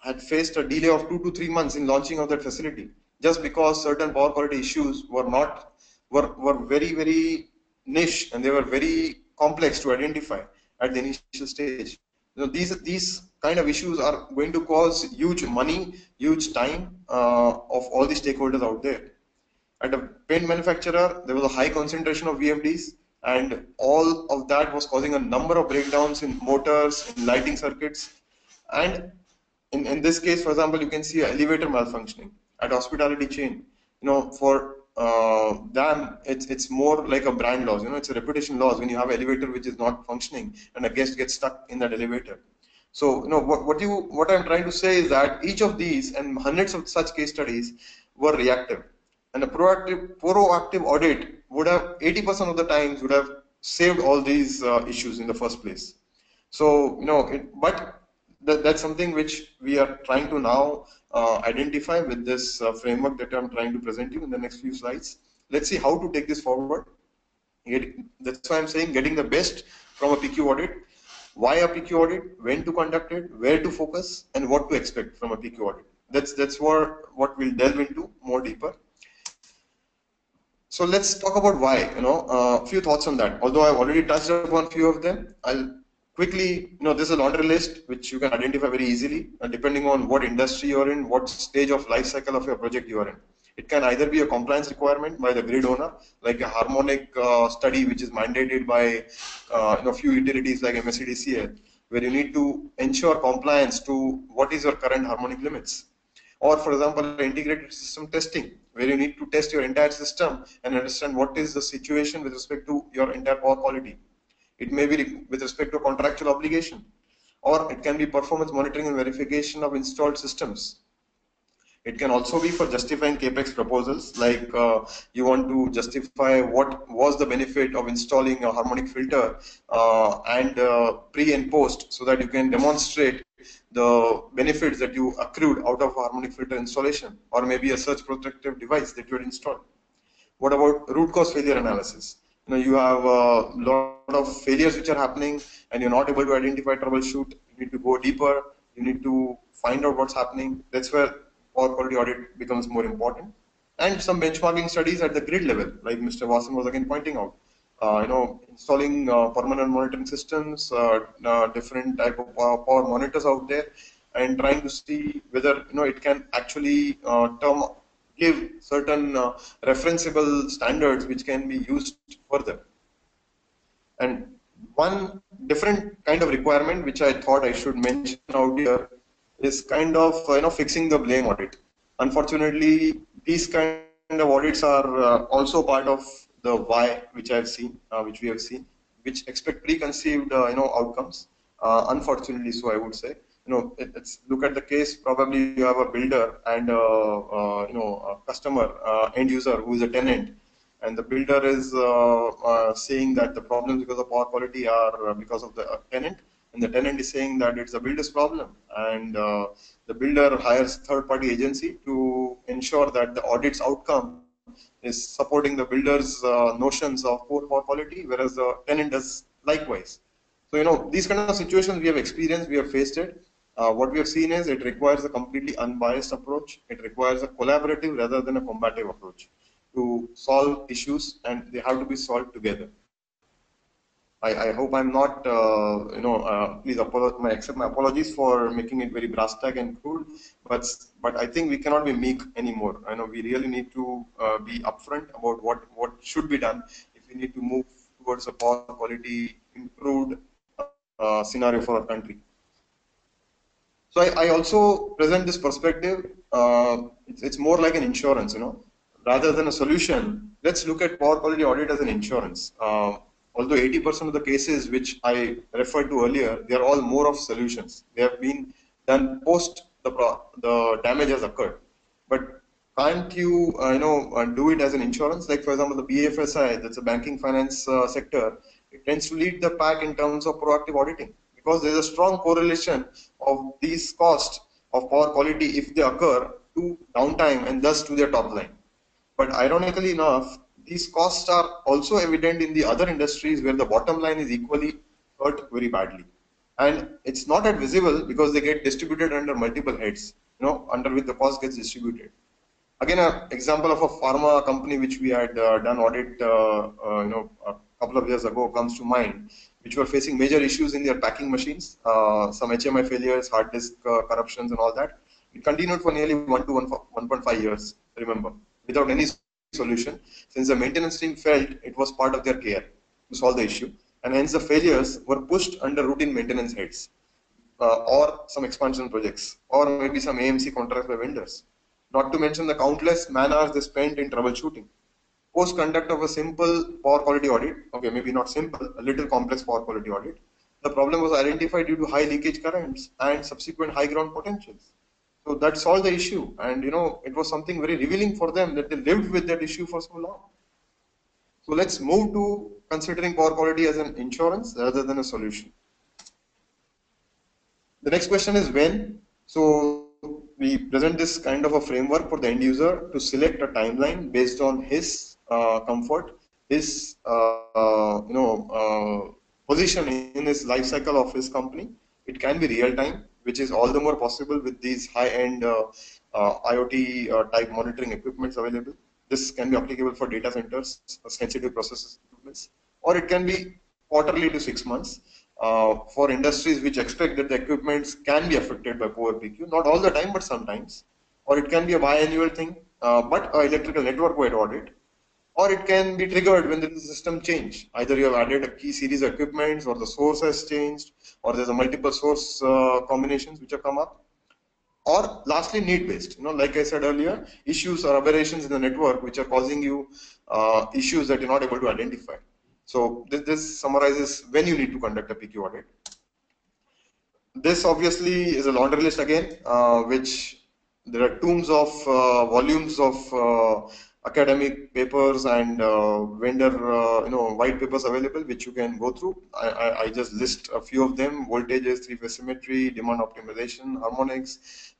Speaker 3: had faced a delay of two to three months in launching of that facility just because certain power quality issues were not were, were very very niche and they were very complex to identify at the initial stage. You know, these these kind of issues are going to cause huge money, huge time uh, of all the stakeholders out there. At a paint manufacturer, there was a high concentration of VFDs, and all of that was causing a number of breakdowns in motors, in lighting circuits, and in, in this case, for example, you can see elevator malfunctioning at hospitality chain. You know, for uh, then it's it's more like a brand loss. You know, it's a reputation loss when you have an elevator which is not functioning and a guest gets stuck in that elevator. So you know what what you what I'm trying to say is that each of these and hundreds of such case studies were reactive, and a proactive proactive audit would have 80% of the times would have saved all these uh, issues in the first place. So you know, it, but that, that's something which we are trying to now uh, identify with this uh, framework that I'm trying to present you in the next few slides. Let's see how to take this forward. That's why I'm saying getting the best from a PQ audit. Why a PQ audit? When to conduct it? Where to focus? And what to expect from a PQ audit. That's that's what what we'll delve into more deeper. So let's talk about why. You know, a uh, few thoughts on that. Although I've already touched upon a few of them, I'll quickly, you know, this is a laundry list which you can identify very easily, uh, depending on what industry you're in, what stage of life cycle of your project you are in. It can either be a compliance requirement by the grid owner, like a harmonic uh, study which is mandated by uh, you know, few utilities like MSEDCL, where you need to ensure compliance to what is your current harmonic limits. Or for example, integrated system testing, where you need to test your entire system and understand what is the situation with respect to your entire power quality. It may be with respect to contractual obligation, or it can be performance monitoring and verification of installed systems. It can also be for justifying capex proposals, like uh, you want to justify what was the benefit of installing a harmonic filter uh, and uh, pre and post, so that you can demonstrate the benefits that you accrued out of harmonic filter installation or maybe a surge protective device that you had installed. What about root cause failure analysis? You know, you have a lot of failures which are happening and you're not able to identify troubleshoot. You need to go deeper. You need to find out what's happening. That's where power quality audit becomes more important. And some benchmarking studies at the grid level, like Mr. Vasan was again pointing out. Uh, you know, installing uh, permanent monitoring systems, uh, different type of power monitors out there, and trying to see whether you know it can actually term give certain referenceable standards which can be used further. And one different kind of requirement which I thought I should mention out here is kind of you know fixing the blame audit. Unfortunately, these kind of audits are also part of the why which I've seen, uh, which we have seen, which expect preconceived uh, you know outcomes. Uh, unfortunately, so I would say. You know, it, it's look at the case. Probably you have a builder and uh, uh, you know a customer, uh, end user who is a tenant, and the builder is saying that the problems because of power quality are because of the tenant, and the tenant is saying that it's the builder's problem and uh, the builder hires third party agency to ensure that the audit's outcome is supporting the builder's uh, notions of poor power quality, whereas the tenant does likewise. So, you know, these kind of situations we have experienced, we have faced it. Uh, what we have seen is it requires a completely unbiased approach. It requires a collaborative rather than a combative approach to solve issues, and they have to be solved together. I, I hope I'm not, uh, you know, uh, please my, accept my apologies for making it very brass tack and crude, but but I think we cannot be meek anymore. I know we really need to uh, be upfront about what what should be done if we need to move towards a quality improved uh, scenario for our country. So I, I also present this perspective. Uh, it's, it's more like an insurance, you know, rather than a solution. Let's look at power quality audit as an insurance. Uh, although 80% of the cases which I referred to earlier, they are all more of solutions. They have been done post the, the damage has occurred. But can't you, uh, you know, uh, do it as an insurance? Like for example, the BFSI, that's a banking finance uh, sector, it tends to lead the pack in terms of proactive auditing because there's a strong correlation of these costs of power quality if they occur to downtime and thus to their top line. But ironically enough, these costs are also evident in the other industries where the bottom line is equally hurt very badly. And it's not at visible because they get distributed under multiple heads, you know, under which the cost gets distributed. Again, an example of a pharma company which we had uh, done audit, uh, uh, you know, a couple of years ago comes to mind, which were facing major issues in their packing machines, uh, some HMI failures, hard disk uh, corruptions, and all that. It continued for nearly one to 1.5 years, remember, without any solution since the maintenance team felt it was part of their care to solve the issue and hence the failures were pushed under routine maintenance heads uh, or some expansion projects or maybe some AMC contracts by vendors. Not to mention the countless man hours they spent in troubleshooting. Post conduct of a simple power quality audit, okay, maybe not simple, a little complex power quality audit, the problem was identified due to high leakage currents and subsequent high ground potentials. So that solved the issue. And you know, it was something very revealing for them that they lived with that issue for so long. So let's move to considering power quality as an insurance rather than a solution. The next question is when. So we present this kind of a framework for the end user to select a timeline based on his comfort, his uh, you know uh, position in his life cycle of his company. It can be real time which is all the more possible with these high-end uh, uh, IoT uh, type monitoring equipments available. This can be applicable for data centers, sensitive processes, or it can be quarterly to six months. Uh, for industries which expect that the equipments can be affected by poor PQ, not all the time, but sometimes. Or it can be a biannual thing, uh, but electrical network-wide audit. Or it can be triggered when there is a system change. Either you have added a key series of equipments, or the source has changed, or there's a multiple source uh, combinations which have come up. Or lastly, need-based. You know, like I said earlier, issues or aberrations in the network which are causing you uh, issues that you're not able to identify. So this, this summarizes when you need to conduct a PQ audit. This obviously is a laundry list again, uh, which there are tombs of uh, volumes of uh, academic papers and uh, vendor uh, you know white papers available which you can go through I, I, I, just list a few of them voltages three phase symmetry demand optimization harmonics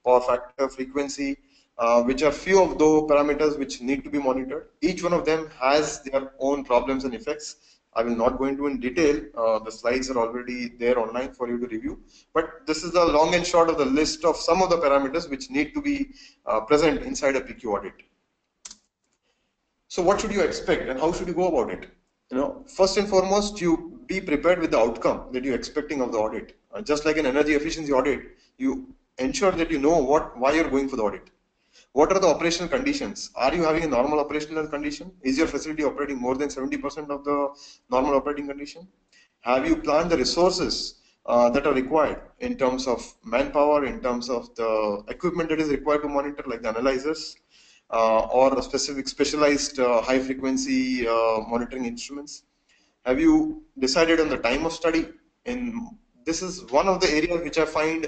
Speaker 3: power factor frequency uh, which are few of those parameters which need to be monitored each one of them has their own problems and effects I will not go into in detail. Uh, the slides are already there online for you to review. But this is the long and short of the list of some of the parameters which need to be uh, present inside a PQ audit. So what should you expect and how should you go about it? You know, first and foremost, you be prepared with the outcome that you're expecting of the audit. Uh, just like an energy efficiency audit, you ensure that you know what why you're going for the audit. What are the operational conditions? Are you having a normal operational condition? Is your facility operating more than 70% of the normal operating condition? Have you planned the resources uh, that are required in terms of manpower, in terms of the equipment that is required to monitor, like the analyzers, or specific specialized uh, high frequency uh, monitoring instruments? Have you decided on the time of study? In this is one of the areas which I find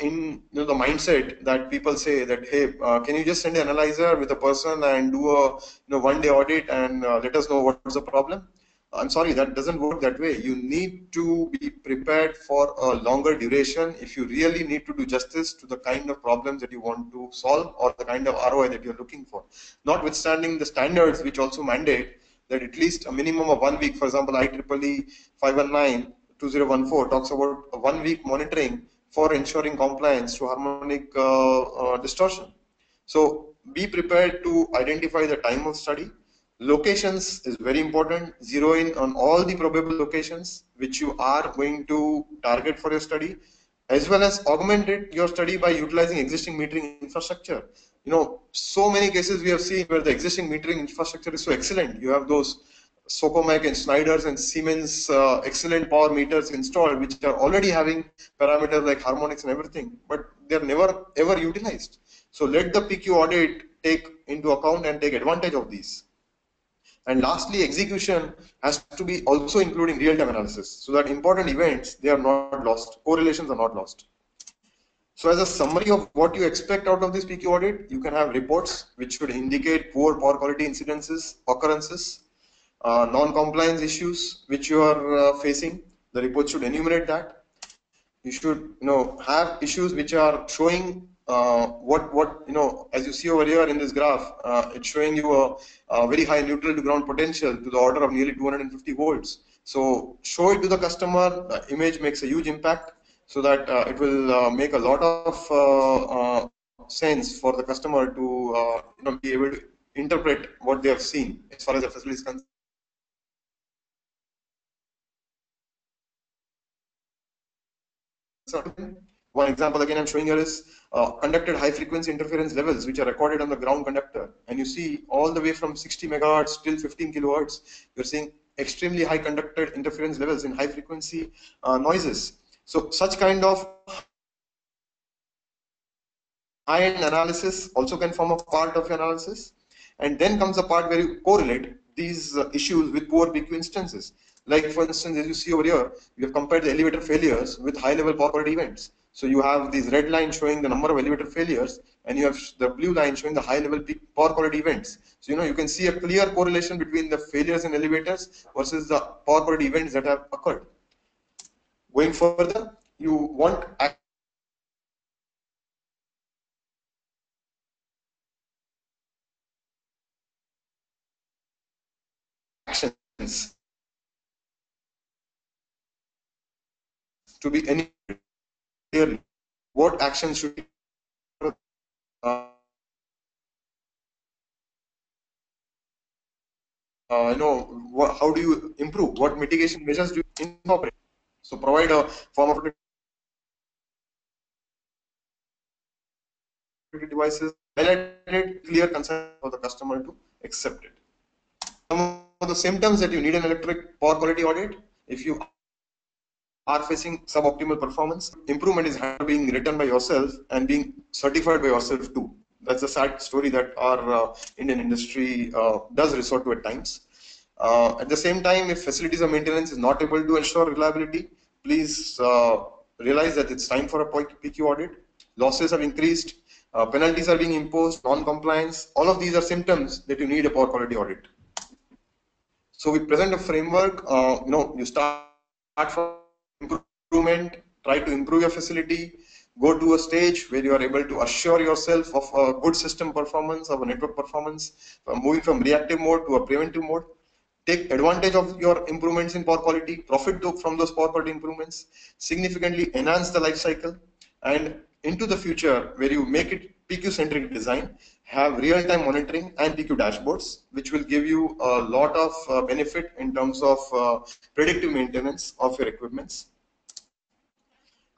Speaker 3: in you know, the mindset that people say that hey, can you just send an analyzer with a person and do a you know one day audit and let us know what's the problem? I'm sorry, that doesn't work that way. You need to be prepared for a longer duration if you really need to do justice to the kind of problems that you want to solve or the kind of ROI that you're looking for. Notwithstanding the standards which also mandate that at least a minimum of one week, for example, IEEE 519 2014 talks about one week monitoring for ensuring compliance to harmonic uh, uh, distortion. So be prepared to identify the time of study Locations is very important. Zero in on all the probable locations which you are going to target for your study, as well as augment it, your study by utilizing existing metering infrastructure. You know, so many cases we have seen where the existing metering infrastructure is so excellent. You have those Socomec and Schneiders and Siemens uh, excellent power meters installed, which are already having parameters like harmonics and everything, but they're never ever utilized. So let the PQ audit take into account and take advantage of these. And lastly, execution has to be also including real-time analysis so that important events, they are not lost, correlations are not lost. So as a summary of what you expect out of this PQ audit, you can have reports which should indicate poor power quality incidences, occurrences, uh, non-compliance issues which you are uh, facing. The report should enumerate that. You should you know, have issues which are showing uh, what what you know as you see over here in this graph uh, it's showing you a, a, very high neutral to ground potential to the order of nearly 250 volts. So show it to the customer the image makes a huge impact so that uh, it will uh, make a lot of uh, uh, sense for the customer to you know be able to interpret what they have seen as far as the facility is concerned one example again I'm showing here is uh, conducted high frequency interference levels which are recorded on the ground conductor and you see all the way from 60 megahertz till 15 kilohertz you're seeing extremely high conducted interference levels in high frequency uh, noises. So such kind of high-end analysis also can form a part of your analysis and then comes the part where you correlate these uh, issues with poor PQ instances. Like for instance, as you see over here, we have compared the elevator failures with high-level power quality events. So you have these red lines showing the number of elevator failures, and you have the blue line showing the high-level power quality events. So you know you can see a clear correlation between the failures in elevators versus the power quality events that have occurred. Going further, you want actions to be any clearly what actions should be uh, uh, you know what, how do you improve? What mitigation measures do you incorporate? So provide a form of devices highlight clear consent for the customer to accept it. Some of the symptoms that you need an electric power quality audit. If you are facing suboptimal performance, improvement is being written by yourself and being certified by yourself too. That's a sad story that our uh, Indian industry uh, does resort to at times. Uh, at the same time, if facilities of maintenance is not able to ensure reliability, please uh, realize that it's time for a PQ audit. Losses have increased, uh, penalties are being imposed, non-compliance. All of these are symptoms that you need a power quality audit. So we present a framework. Uh, you know, you start from improvement, try to improve your facility, go to a stage where you are able to assure yourself of a good system performance, of a network performance, moving from reactive mode to a preventive mode. Take advantage of your improvements in power quality, profit from those power quality improvements, significantly enhance the life cycle, and into the future where you make it PQ-centric design, have real-time monitoring and PQ dashboards, which will give you a lot of uh, benefit in terms of uh, predictive maintenance of your equipments.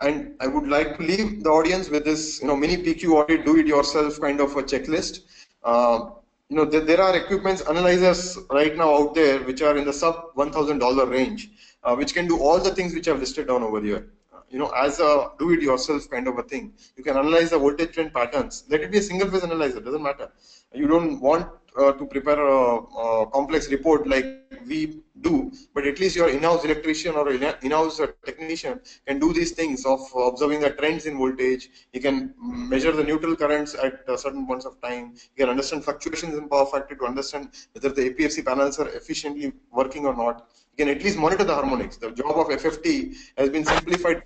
Speaker 3: And I would like to leave the audience with this, you know, mini PQ audit, do-it-yourself kind of a checklist. Uh, you know, there, there, are equipments analyzers right now out there which are in the sub $1,000 range, uh, which can do all the things which I've listed down over here you know, as a do-it-yourself kind of a thing. You can analyze the voltage trend patterns. Let it be a single-phase analyzer. Doesn't matter. You don't want uh, Uh, to prepare a, a, complex report like we do, but at least your in-house electrician or in-house uh, technician can do these things of observing the trends in voltage. You can measure the neutral currents at uh, certain points of time. You can understand fluctuations in power factor to understand whether the APFC panels are efficiently working or not. You can at least monitor the harmonics. The job of FFT has been simplified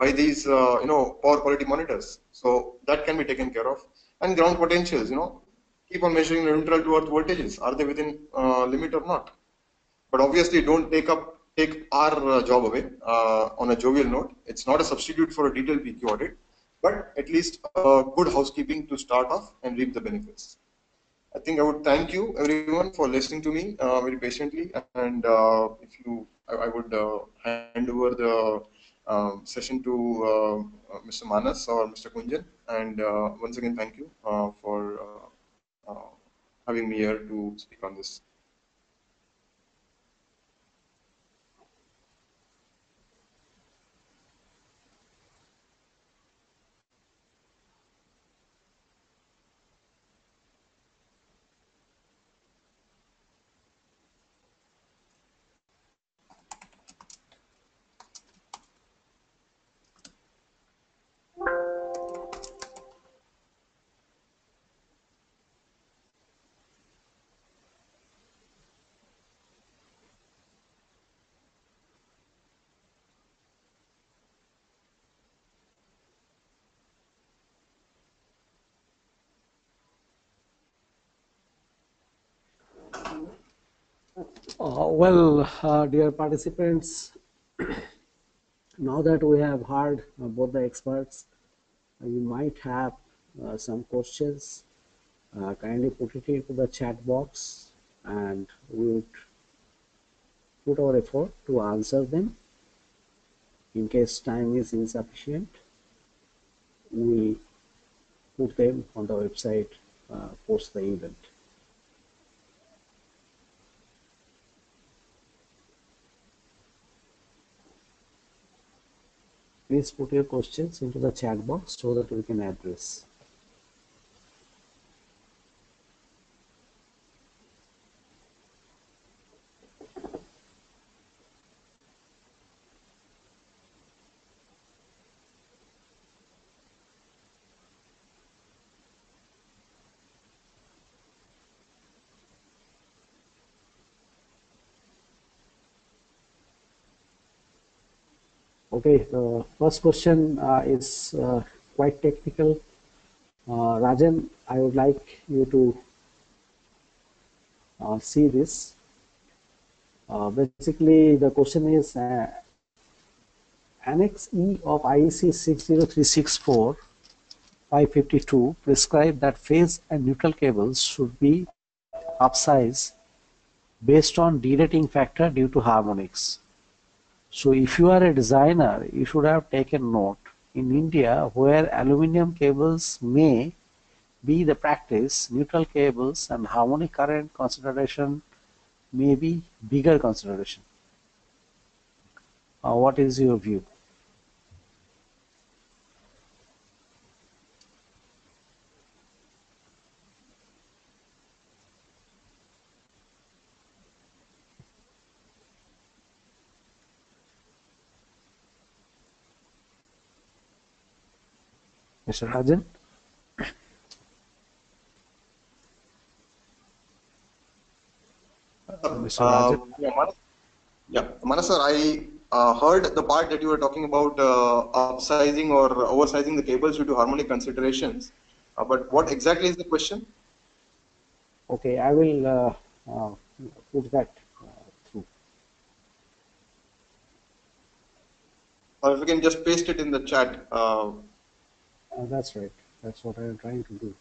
Speaker 3: by these uh, you know power quality monitors. So that can be taken care of. And ground potentials, you know, keep on measuring neutral to earth voltages. Are they within uh, limit or not? But obviously, don't take up take our uh, job away uh, on a jovial note. It's not a substitute for a detailed PQ audit, but at least good housekeeping to start off and reap the benefits. I think I would thank you everyone for listening to me uh, very patiently. And uh, if you, I, I would uh, hand over the um, session to uh, uh, Mr. Manas or Mr. Kunjan. And uh, once again, thank you for Uh, having me here to speak on this.
Speaker 1: Uh, well, uh, dear participants, now that we have heard uh, both the experts, uh, you might have uh, some questions. Kindly put it into the chat box and we would put our effort to answer them. In case time is insufficient, we put them on the website post the event. Please put your questions into the chat box so that we can address. Okay, the first question uh, is uh, quite technical. Uh, Rajan, I would like you to uh, see this. Uh, basically, the question is uh, Annex E of IEC 60364 552 prescribe that phase and neutral cables should be upsized based on derating factor due to harmonics. So if you are a designer, you should have taken note. In India, where aluminum cables may be the practice, neutral cables and harmonic current consideration may be bigger consideration. Uh, what is your view? Mr. Mr.
Speaker 3: Uh,
Speaker 1: Rajan?
Speaker 3: yeah, Manas, yeah, Manas sir, I uh, heard the part that you were talking about uh, upsizing or oversizing the cables due to harmonic considerations. Uh, but what exactly is the question?
Speaker 1: Okay, I will uh, uh, put that uh, through.
Speaker 3: Or if you can just paste it in the chat. Uh,
Speaker 1: that's right. That's what I am trying to do.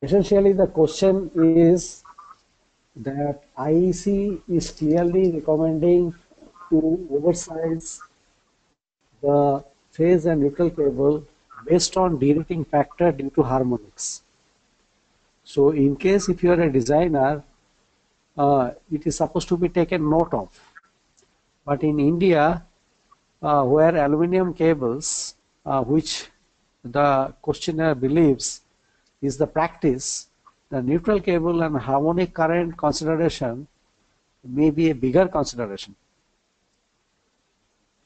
Speaker 1: Essentially, the question is that IEC is clearly recommending to oversize the phase and neutral cable based on derating factor due to harmonics. So in case if you are a designer, uh, it is supposed to be taken note of. But in India, uh, where aluminum cables, uh, which the questionnaire believes is the practice, the neutral cable and harmonic current consideration may be a bigger consideration.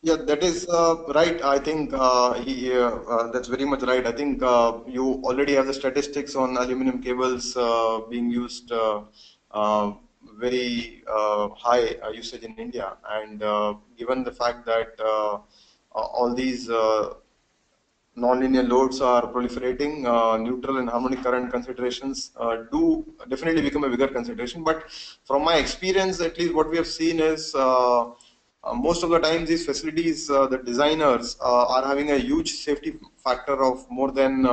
Speaker 3: Yeah, that is uh, right. I think uh, he, uh, uh, that's very much right. I think uh, you already have the statistics on aluminum cables uh, being used very high usage in India, and given the fact that all these nonlinear loads are proliferating, uh, neutral and harmonic current considerations uh, do definitely become a bigger consideration. But from my experience, at least what we have seen is uh, uh, most of the times these facilities, uh, the designers uh, are having a huge safety factor of more than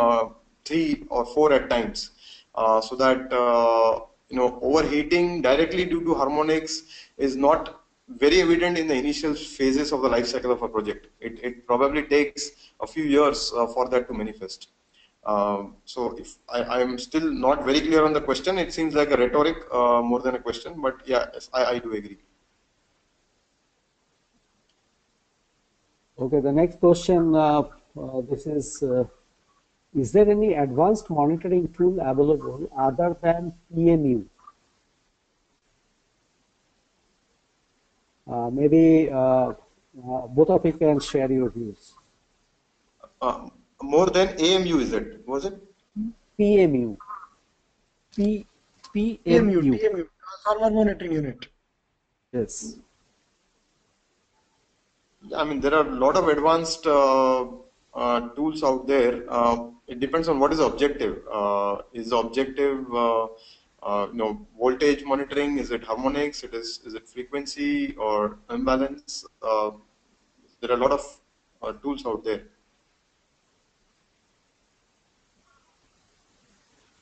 Speaker 3: three or four at times. So that you know overheating directly due to harmonics is not very evident in the initial phases of the life cycle of a project. It, it probably takes a few years uh, for that to manifest. Um, so if I, am still not very clear on the question, it seems like a rhetoric uh, more than a question, but yeah, I, I do agree.
Speaker 1: Okay, the next question, uh, uh, this is, uh, is there any advanced monitoring tool available other than PMU? Maybe uh, uh, both of you can share your views.
Speaker 3: Uh, more than AMU, is it? Was it?
Speaker 1: PMU. P, PMU.
Speaker 2: PMU, PMU, transformer monitoring unit.
Speaker 1: Yes.
Speaker 3: I mean, there are a lot of advanced uh, uh, tools out there. Uh, it depends on what is the objective. Uh, is the objective, uh, uh, you know, voltage monitoring? Is it harmonics? It is. Is it frequency or imbalance? there are a lot of tools out there.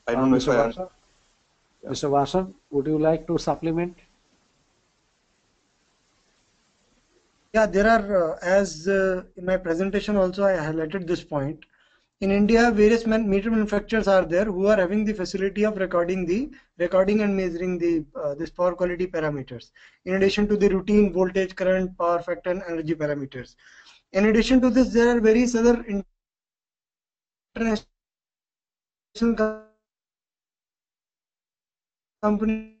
Speaker 3: I don't know if
Speaker 1: Mr.
Speaker 3: I
Speaker 1: Vasan, Mr. Vasan, would you like to supplement?
Speaker 2: Yeah, there are, uh, as uh, in my presentation also I highlighted this point. In India, various man meter manufacturers are there who are having the facility of recording the recording and measuring the uh, this power quality parameters. In addition to the routine voltage, current, power factor, and energy parameters. In addition to this, there are various other international companies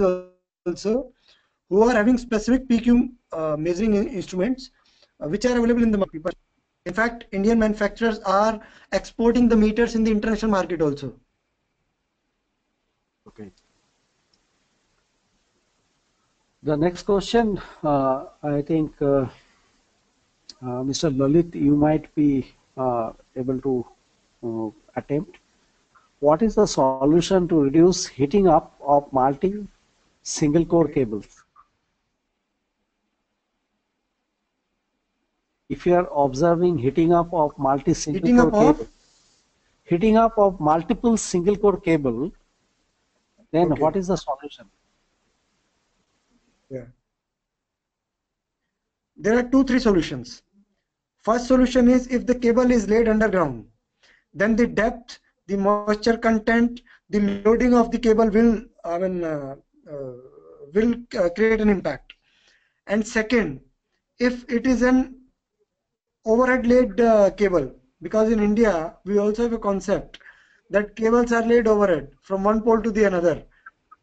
Speaker 2: also who are having specific PQ uh, measuring instruments uh, which are available in the market. In fact, Indian manufacturers are exporting the meters in the international market also.
Speaker 1: Okay. The next question, uh, I think, uh, uh, Mr. Lalit, you might be uh, able to uh, attempt. What is the solution to reduce heating up of multi single core cables? If you are observing heating up of multi single
Speaker 2: Heating
Speaker 1: core
Speaker 2: up of?
Speaker 1: cable, heating up of multiple single core cable, then
Speaker 2: Okay.
Speaker 1: what is the solution?
Speaker 2: Yeah. There are two, three solutions. First solution is if the cable is laid underground, then the depth, the moisture content, the loading of the cable will, I mean, uh, uh, will uh, create an impact. And second, if it is an overhead laid uh, cable, because in India we also have a concept that cables are laid overhead from one pole to the another.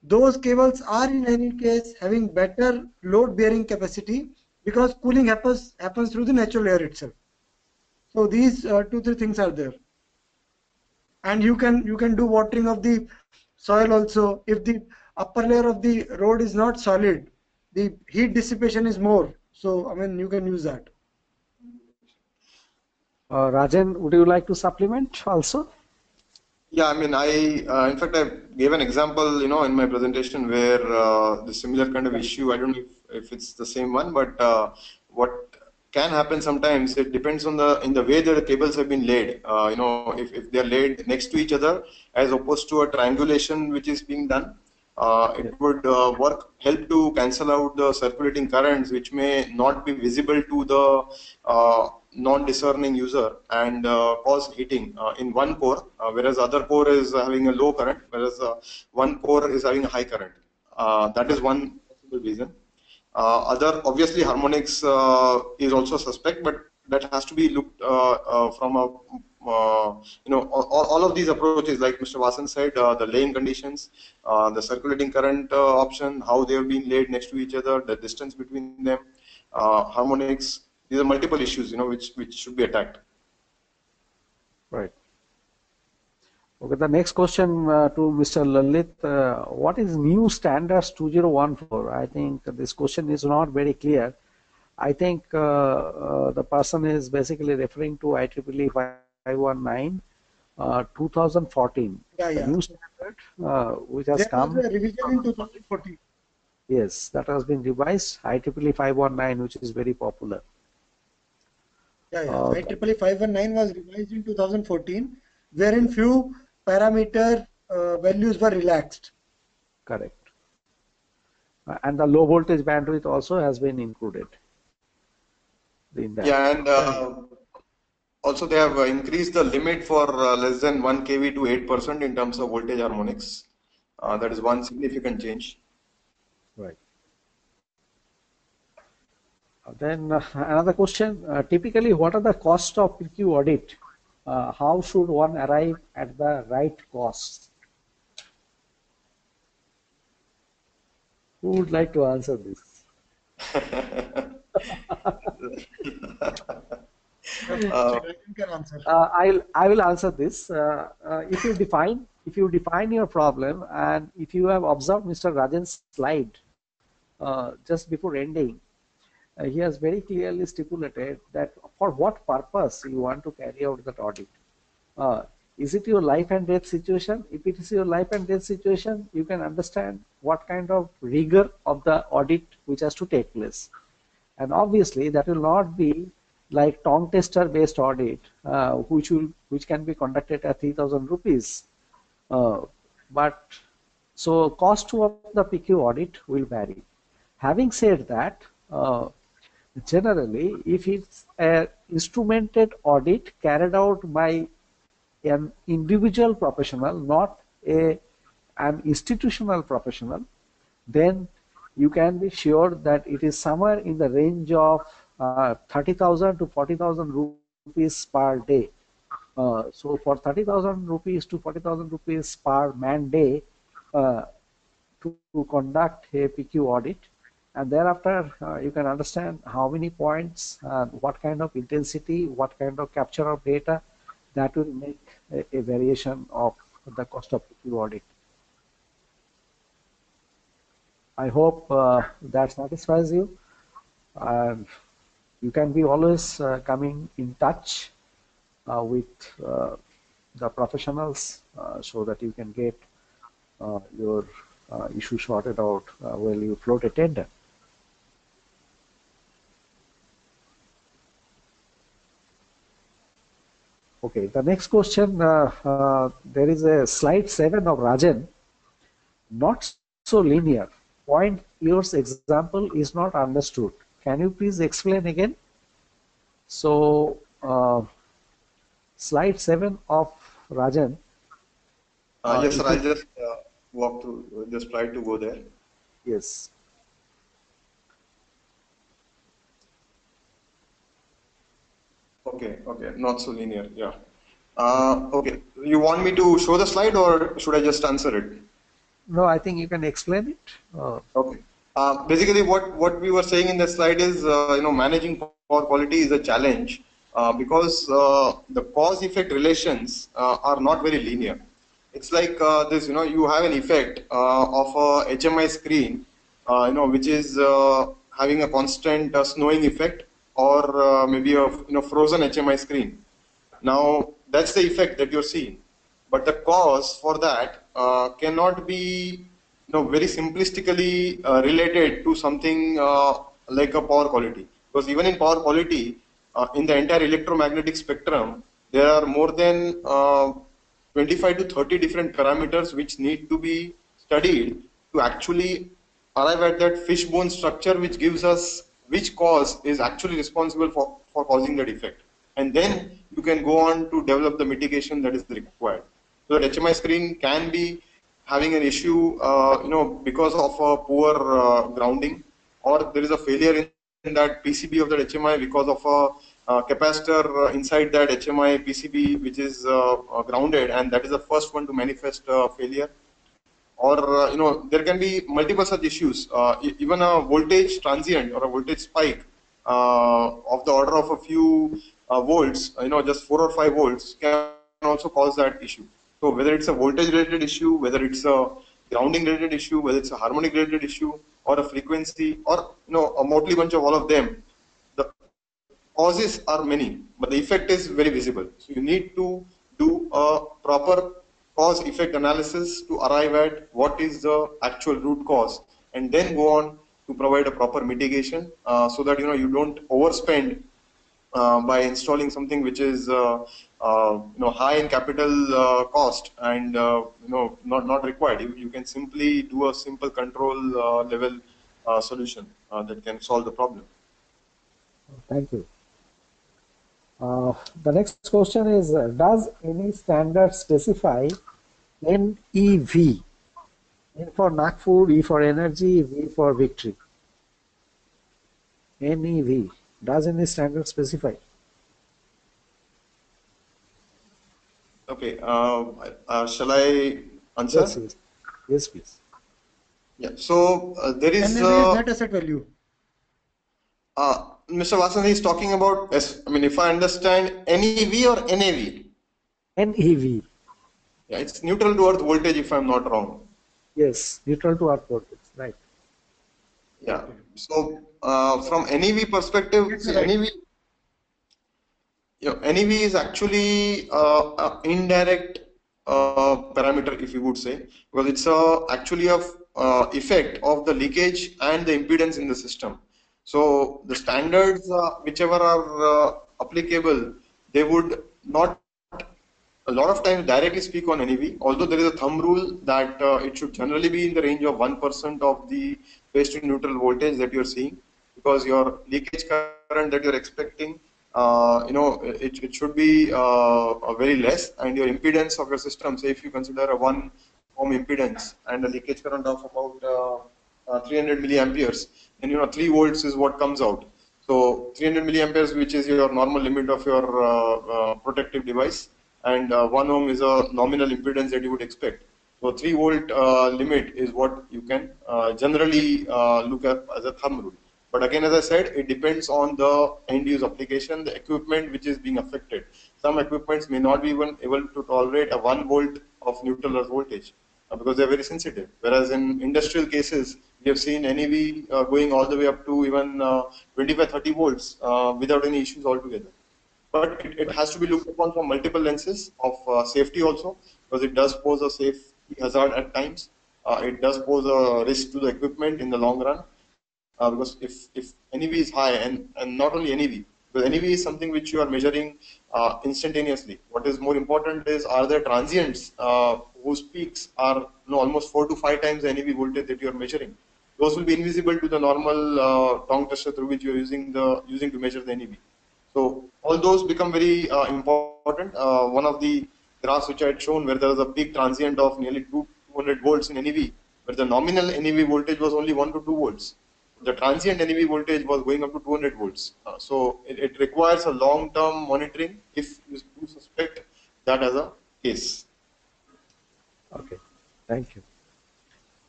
Speaker 2: Those cables are in any case having better load bearing capacity because cooling happens happens through the natural air itself. So these uh, two three things are there. And you can you can do watering of the soil also. If the upper layer of the road is not solid the heat dissipation is more. So i mean you can use that
Speaker 1: Uh, Rajan, would you like to supplement also?
Speaker 3: Yeah, I mean, I uh, in fact I gave an example, you know, in my presentation where uh, the similar kind of issue. I don't know if, if it's the same one, but uh, what can happen sometimes it depends on the in the way that the cables have been laid. Uh, you know, if, if they are laid next to each other as opposed to a triangulation which is being done, uh, it would uh, work help to cancel out the circulating currents which may not be visible to the non-discerning user and uh, cause heating uh, in one core, uh, whereas other core is having a low current, whereas uh, one core is having a high current. Uh, that is one possible reason. Uh, other obviously harmonics is also suspect, but that has to be looked from a you know all, all of these approaches, like Mr. Vasan said, the laying conditions, the circulating current option, how they have been laid next to each other, the distance between them, harmonics. These are multiple issues, you know, which which should be attacked.
Speaker 1: Right. Okay, the next question uh, to Mr. Lalit. Uh, what is new standards 2014? I think this question is not very clear. I think uh, uh, the person is basically referring to IEEE 519 uh, 2014.
Speaker 2: Yeah,
Speaker 1: The
Speaker 2: yeah.
Speaker 1: new standard uh, which has
Speaker 2: there
Speaker 1: come.
Speaker 2: was a revision in 2014
Speaker 1: Yes, that has been revised. IEEE 519, which is very popular.
Speaker 2: Yeah, yeah.
Speaker 1: Uh,
Speaker 2: IEEE 519 was revised in 2014, wherein few parameter uh, values were relaxed.
Speaker 1: Correct. Uh, and the low voltage bandwidth also has been included in that.
Speaker 3: Yeah, and uh, also they have uh, increased the limit for uh, less than 1 kV to 8% in terms of voltage harmonics. Uh, that is one significant change.
Speaker 1: Right. Uh, Then uh, another question, uh, typically what are the costs of PQ audit? Uh, how should one arrive at the right cost? Who would like to answer this?
Speaker 3: Uh,
Speaker 2: You can answer.
Speaker 1: Uh, I'll I will answer this. Uh, uh, if you define if you define your problem and if you have observed Mr. Rajan's slide uh, just before ending, uh, he has very clearly stipulated that for what purpose you want to carry out that audit. Uh, is it your life and death situation? If it is your life and death situation, you can understand what kind of rigor of the audit which has to take place. And obviously, that will not be like tong tester based audit, uh, which will which can be conducted at 3,000 rupees. Uh, but so cost of the PQ audit will vary. Having said that, uh, generally, if it's an instrumented audit carried out by an individual professional, not a an institutional professional, then you can be sure that it is somewhere in the range of uh, 30,000 to 40,000 rupees per day. Uh, so for 30,000 rupees to 40,000 rupees per man day uh, to, to conduct a PQ audit and thereafter uh, you can understand how many points, uh, what kind of intensity, what kind of capture of data that will make a, a variation of the cost of PQ audit. I hope uh, that satisfies you. And you can be always uh, coming in touch uh, with uh, the professionals so that you can get your issue sorted out uh, while you float a tender. Okay, the next question, uh, uh, there is a slide 7 of Rajan, not so linear. Point yours example is not understood. Can you please explain again? So, uh, slide 7 of Rajan.
Speaker 3: Uh, yes, sir, I'll just uh, walk through, just try to go there.
Speaker 1: Yes.
Speaker 3: Okay, okay, not so linear, yeah. Uh, okay, you want me to show the slide or should I just answer it?
Speaker 1: No, I think you can explain it. Uh,
Speaker 3: okay. Uh, basically, what, what we were saying in the slide is, uh, you know, managing power quality is a challenge uh, because uh, the cause-effect relations are not very linear. It's like this, you know, you have an effect of a HMI screen, you know, which is having a constant snowing effect or uh, maybe a you know frozen HMI screen. Now that's the effect that you're seeing, but the cause for that uh, cannot be you know very simplistically uh, related to something uh, like a power quality. Because even in power quality, uh, in the entire electromagnetic spectrum, there are more than uh, 25 to 30 different parameters which need to be studied to actually arrive at that fishbone structure which gives us which cause is actually responsible for, for causing that effect. And then you can go on to develop the mitigation that is required. So that HMI screen can be having an issue, uh, you know, because of a poor uh, grounding, or there is a failure in, that PCB of that HMI because of a uh, capacitor inside that HMI PCB which is uh, uh, grounded, and that is the first one to manifest uh, failure or uh, you know there can be multiple such issues. Uh, even a voltage transient or a voltage spike uh, of the order of a few volts, you know, just four or five volts can also cause that issue. So whether it's a voltage related issue, whether it's a grounding related issue, whether it's a harmonic related issue, or a frequency, or you know, a motley bunch of all of them, the causes are many, but the effect is very visible. So you need to do a proper cause effect analysis to arrive at what is the actual root cause and then go on to provide a proper mitigation uh, so that you know you don't overspend uh, by installing something which is uh, uh you know high in capital uh, cost and uh, you know not not required. You, you can simply do a simple control level solution that can solve the problem.
Speaker 1: Thank you. The next question is does any standard specify NEV. N for Nagpur, E for energy, V for victory. NEV. Does any standard specify?
Speaker 3: Okay. Uh, uh, shall I answer?
Speaker 1: Yes, yes. yes please.
Speaker 3: Yeah. So uh, there is.
Speaker 2: NEV is net asset value.
Speaker 3: Uh, Mr. Vasan is talking about. I mean, if I understand, NEV or NAV?
Speaker 1: NEV.
Speaker 3: Yeah, it's neutral to earth voltage if I'm not wrong.
Speaker 1: Yes, neutral to earth voltage, right.
Speaker 3: Yeah. So uh, from NEV perspective, right. NEV, yeah, NEV is actually uh, an indirect uh, parameter, if you would say, because it's a, actually a uh, effect of the leakage and the impedance in the system. So the standards, uh, whichever are uh, applicable, they would not a lot of times directly speak on NEV, although there is a thumb rule that uh, it should generally be in the range of 1% of the phase to neutral voltage that you're seeing, because your leakage current that you're expecting, uh, you know, it, it should be uh, very less, and your impedance of your system, say if you consider a 1 ohm impedance and a leakage current of about uh, uh, 300 milliamperes, then you know 3 volts is what comes out. So 300 milliamperes, which is your normal limit of your uh, protective device, and uh, 1 ohm is a nominal impedance that you would expect. So 3 volt uh, limit is what you can uh, generally uh, look at as a thumb rule. But again, as I said, it depends on the end use application, the equipment which is being affected. Some equipments may not be even able to tolerate a 1 volt of neutral earth voltage uh, because they're very sensitive. Whereas in industrial cases, we have seen NEV uh, going all the way up to even 25, 30 volts without any issues altogether but it, it, has to be looked upon from multiple lenses of uh, safety also because it does pose a safety hazard at times. Uh, it does pose a risk to the equipment in the long run uh, because if, if NEV is high and, and not only NEV, Because NEV is something which you are measuring uh, instantaneously. What is more important is are there transients uh, whose peaks are you know, almost four to five times the NEV voltage that you are measuring. Those will be invisible to the normal uh, tong tester through which you are using the using to measure the NEV. So all those become very uh, important. Uh, one of the graphs which I had shown where there was a peak transient of nearly 200 volts in NEV, where the nominal NEV voltage was only 1 to 2 volts. The transient NEV voltage was going up to 200 volts. Uh, so it, it, requires a long-term monitoring if you suspect that as a case.
Speaker 1: Okay, thank you.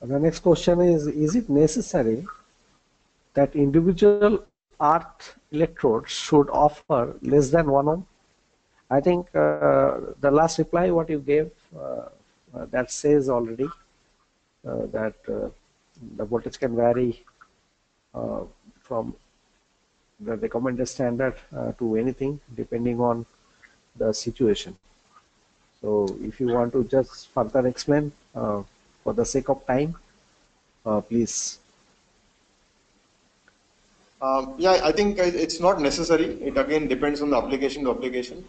Speaker 1: And the next question is, is it necessary that individual earth electrodes should offer less than 1 ohm? I think uh, the last reply what you gave, uh, uh that says already uh, that uh, the voltage can vary from the recommended standard to anything depending on the situation. So if you want to just further explain for the sake of time, please
Speaker 3: um, yeah, I think it's not necessary. It again depends on the application to application.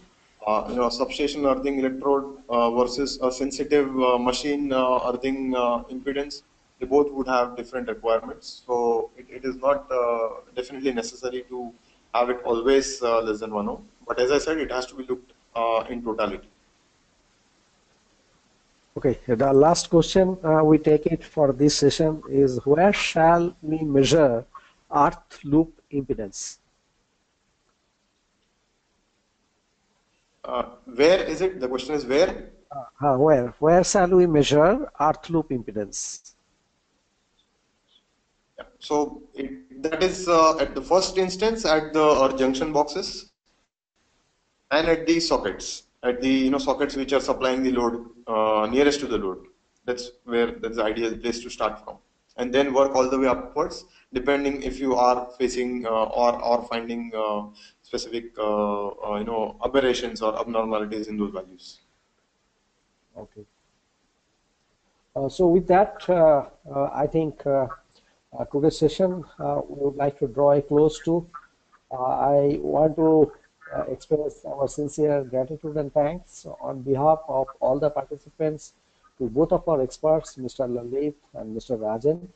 Speaker 3: Uh, you know, substation earthing electrode uh, versus a sensitive uh, machine uh, earthing uh, impedance, they both would have different requirements. So it, it is not uh, definitely necessary to have it always less than 1 ohm. But as I said, it has to be looked in totality.
Speaker 1: Okay, the last question we take it for this session is where shall we measure earth loop impedance?
Speaker 3: Uh, where is it? The question is where?
Speaker 1: Uh, where? Where shall we measure earth loop impedance?
Speaker 3: Yeah. So it, that is uh, at the first instance at the or junction boxes and at the sockets, at the you know sockets which are supplying the load uh, nearest to the load. That's where that's the ideal place to start from and then work all the way upwards depending if you are facing uh, or or finding uh, specific uh, uh, you know aberrations or abnormalities in those values
Speaker 1: okay uh, so with that uh, i think today's session we would like to draw a close to i want to express our sincere gratitude and thanks on behalf of all the participants to both of our experts, Mr. Lalit and Mr. Rajan.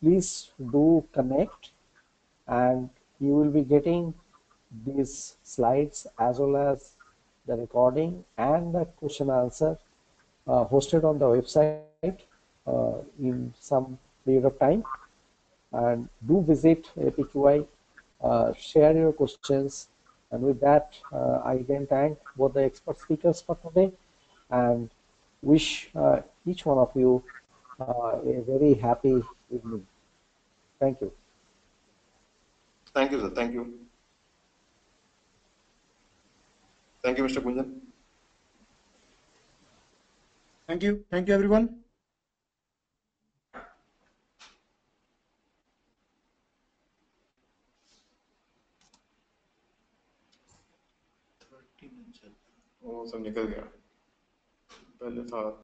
Speaker 1: Please do connect and you will be getting these slides as well as the recording and the question answer uh, hosted on the website uh, in some period of time. And do visit APQI, uh, share your questions. And with that uh, I again thank both the expert speakers for today and wish uh, each one of you uh, a very happy evening. Thank you.
Speaker 3: Thank you, sir. Thank you. Thank you, Mr. Kunjan.
Speaker 2: Thank you. Thank you, everyone.
Speaker 3: Oh, सब निकल गया पहले था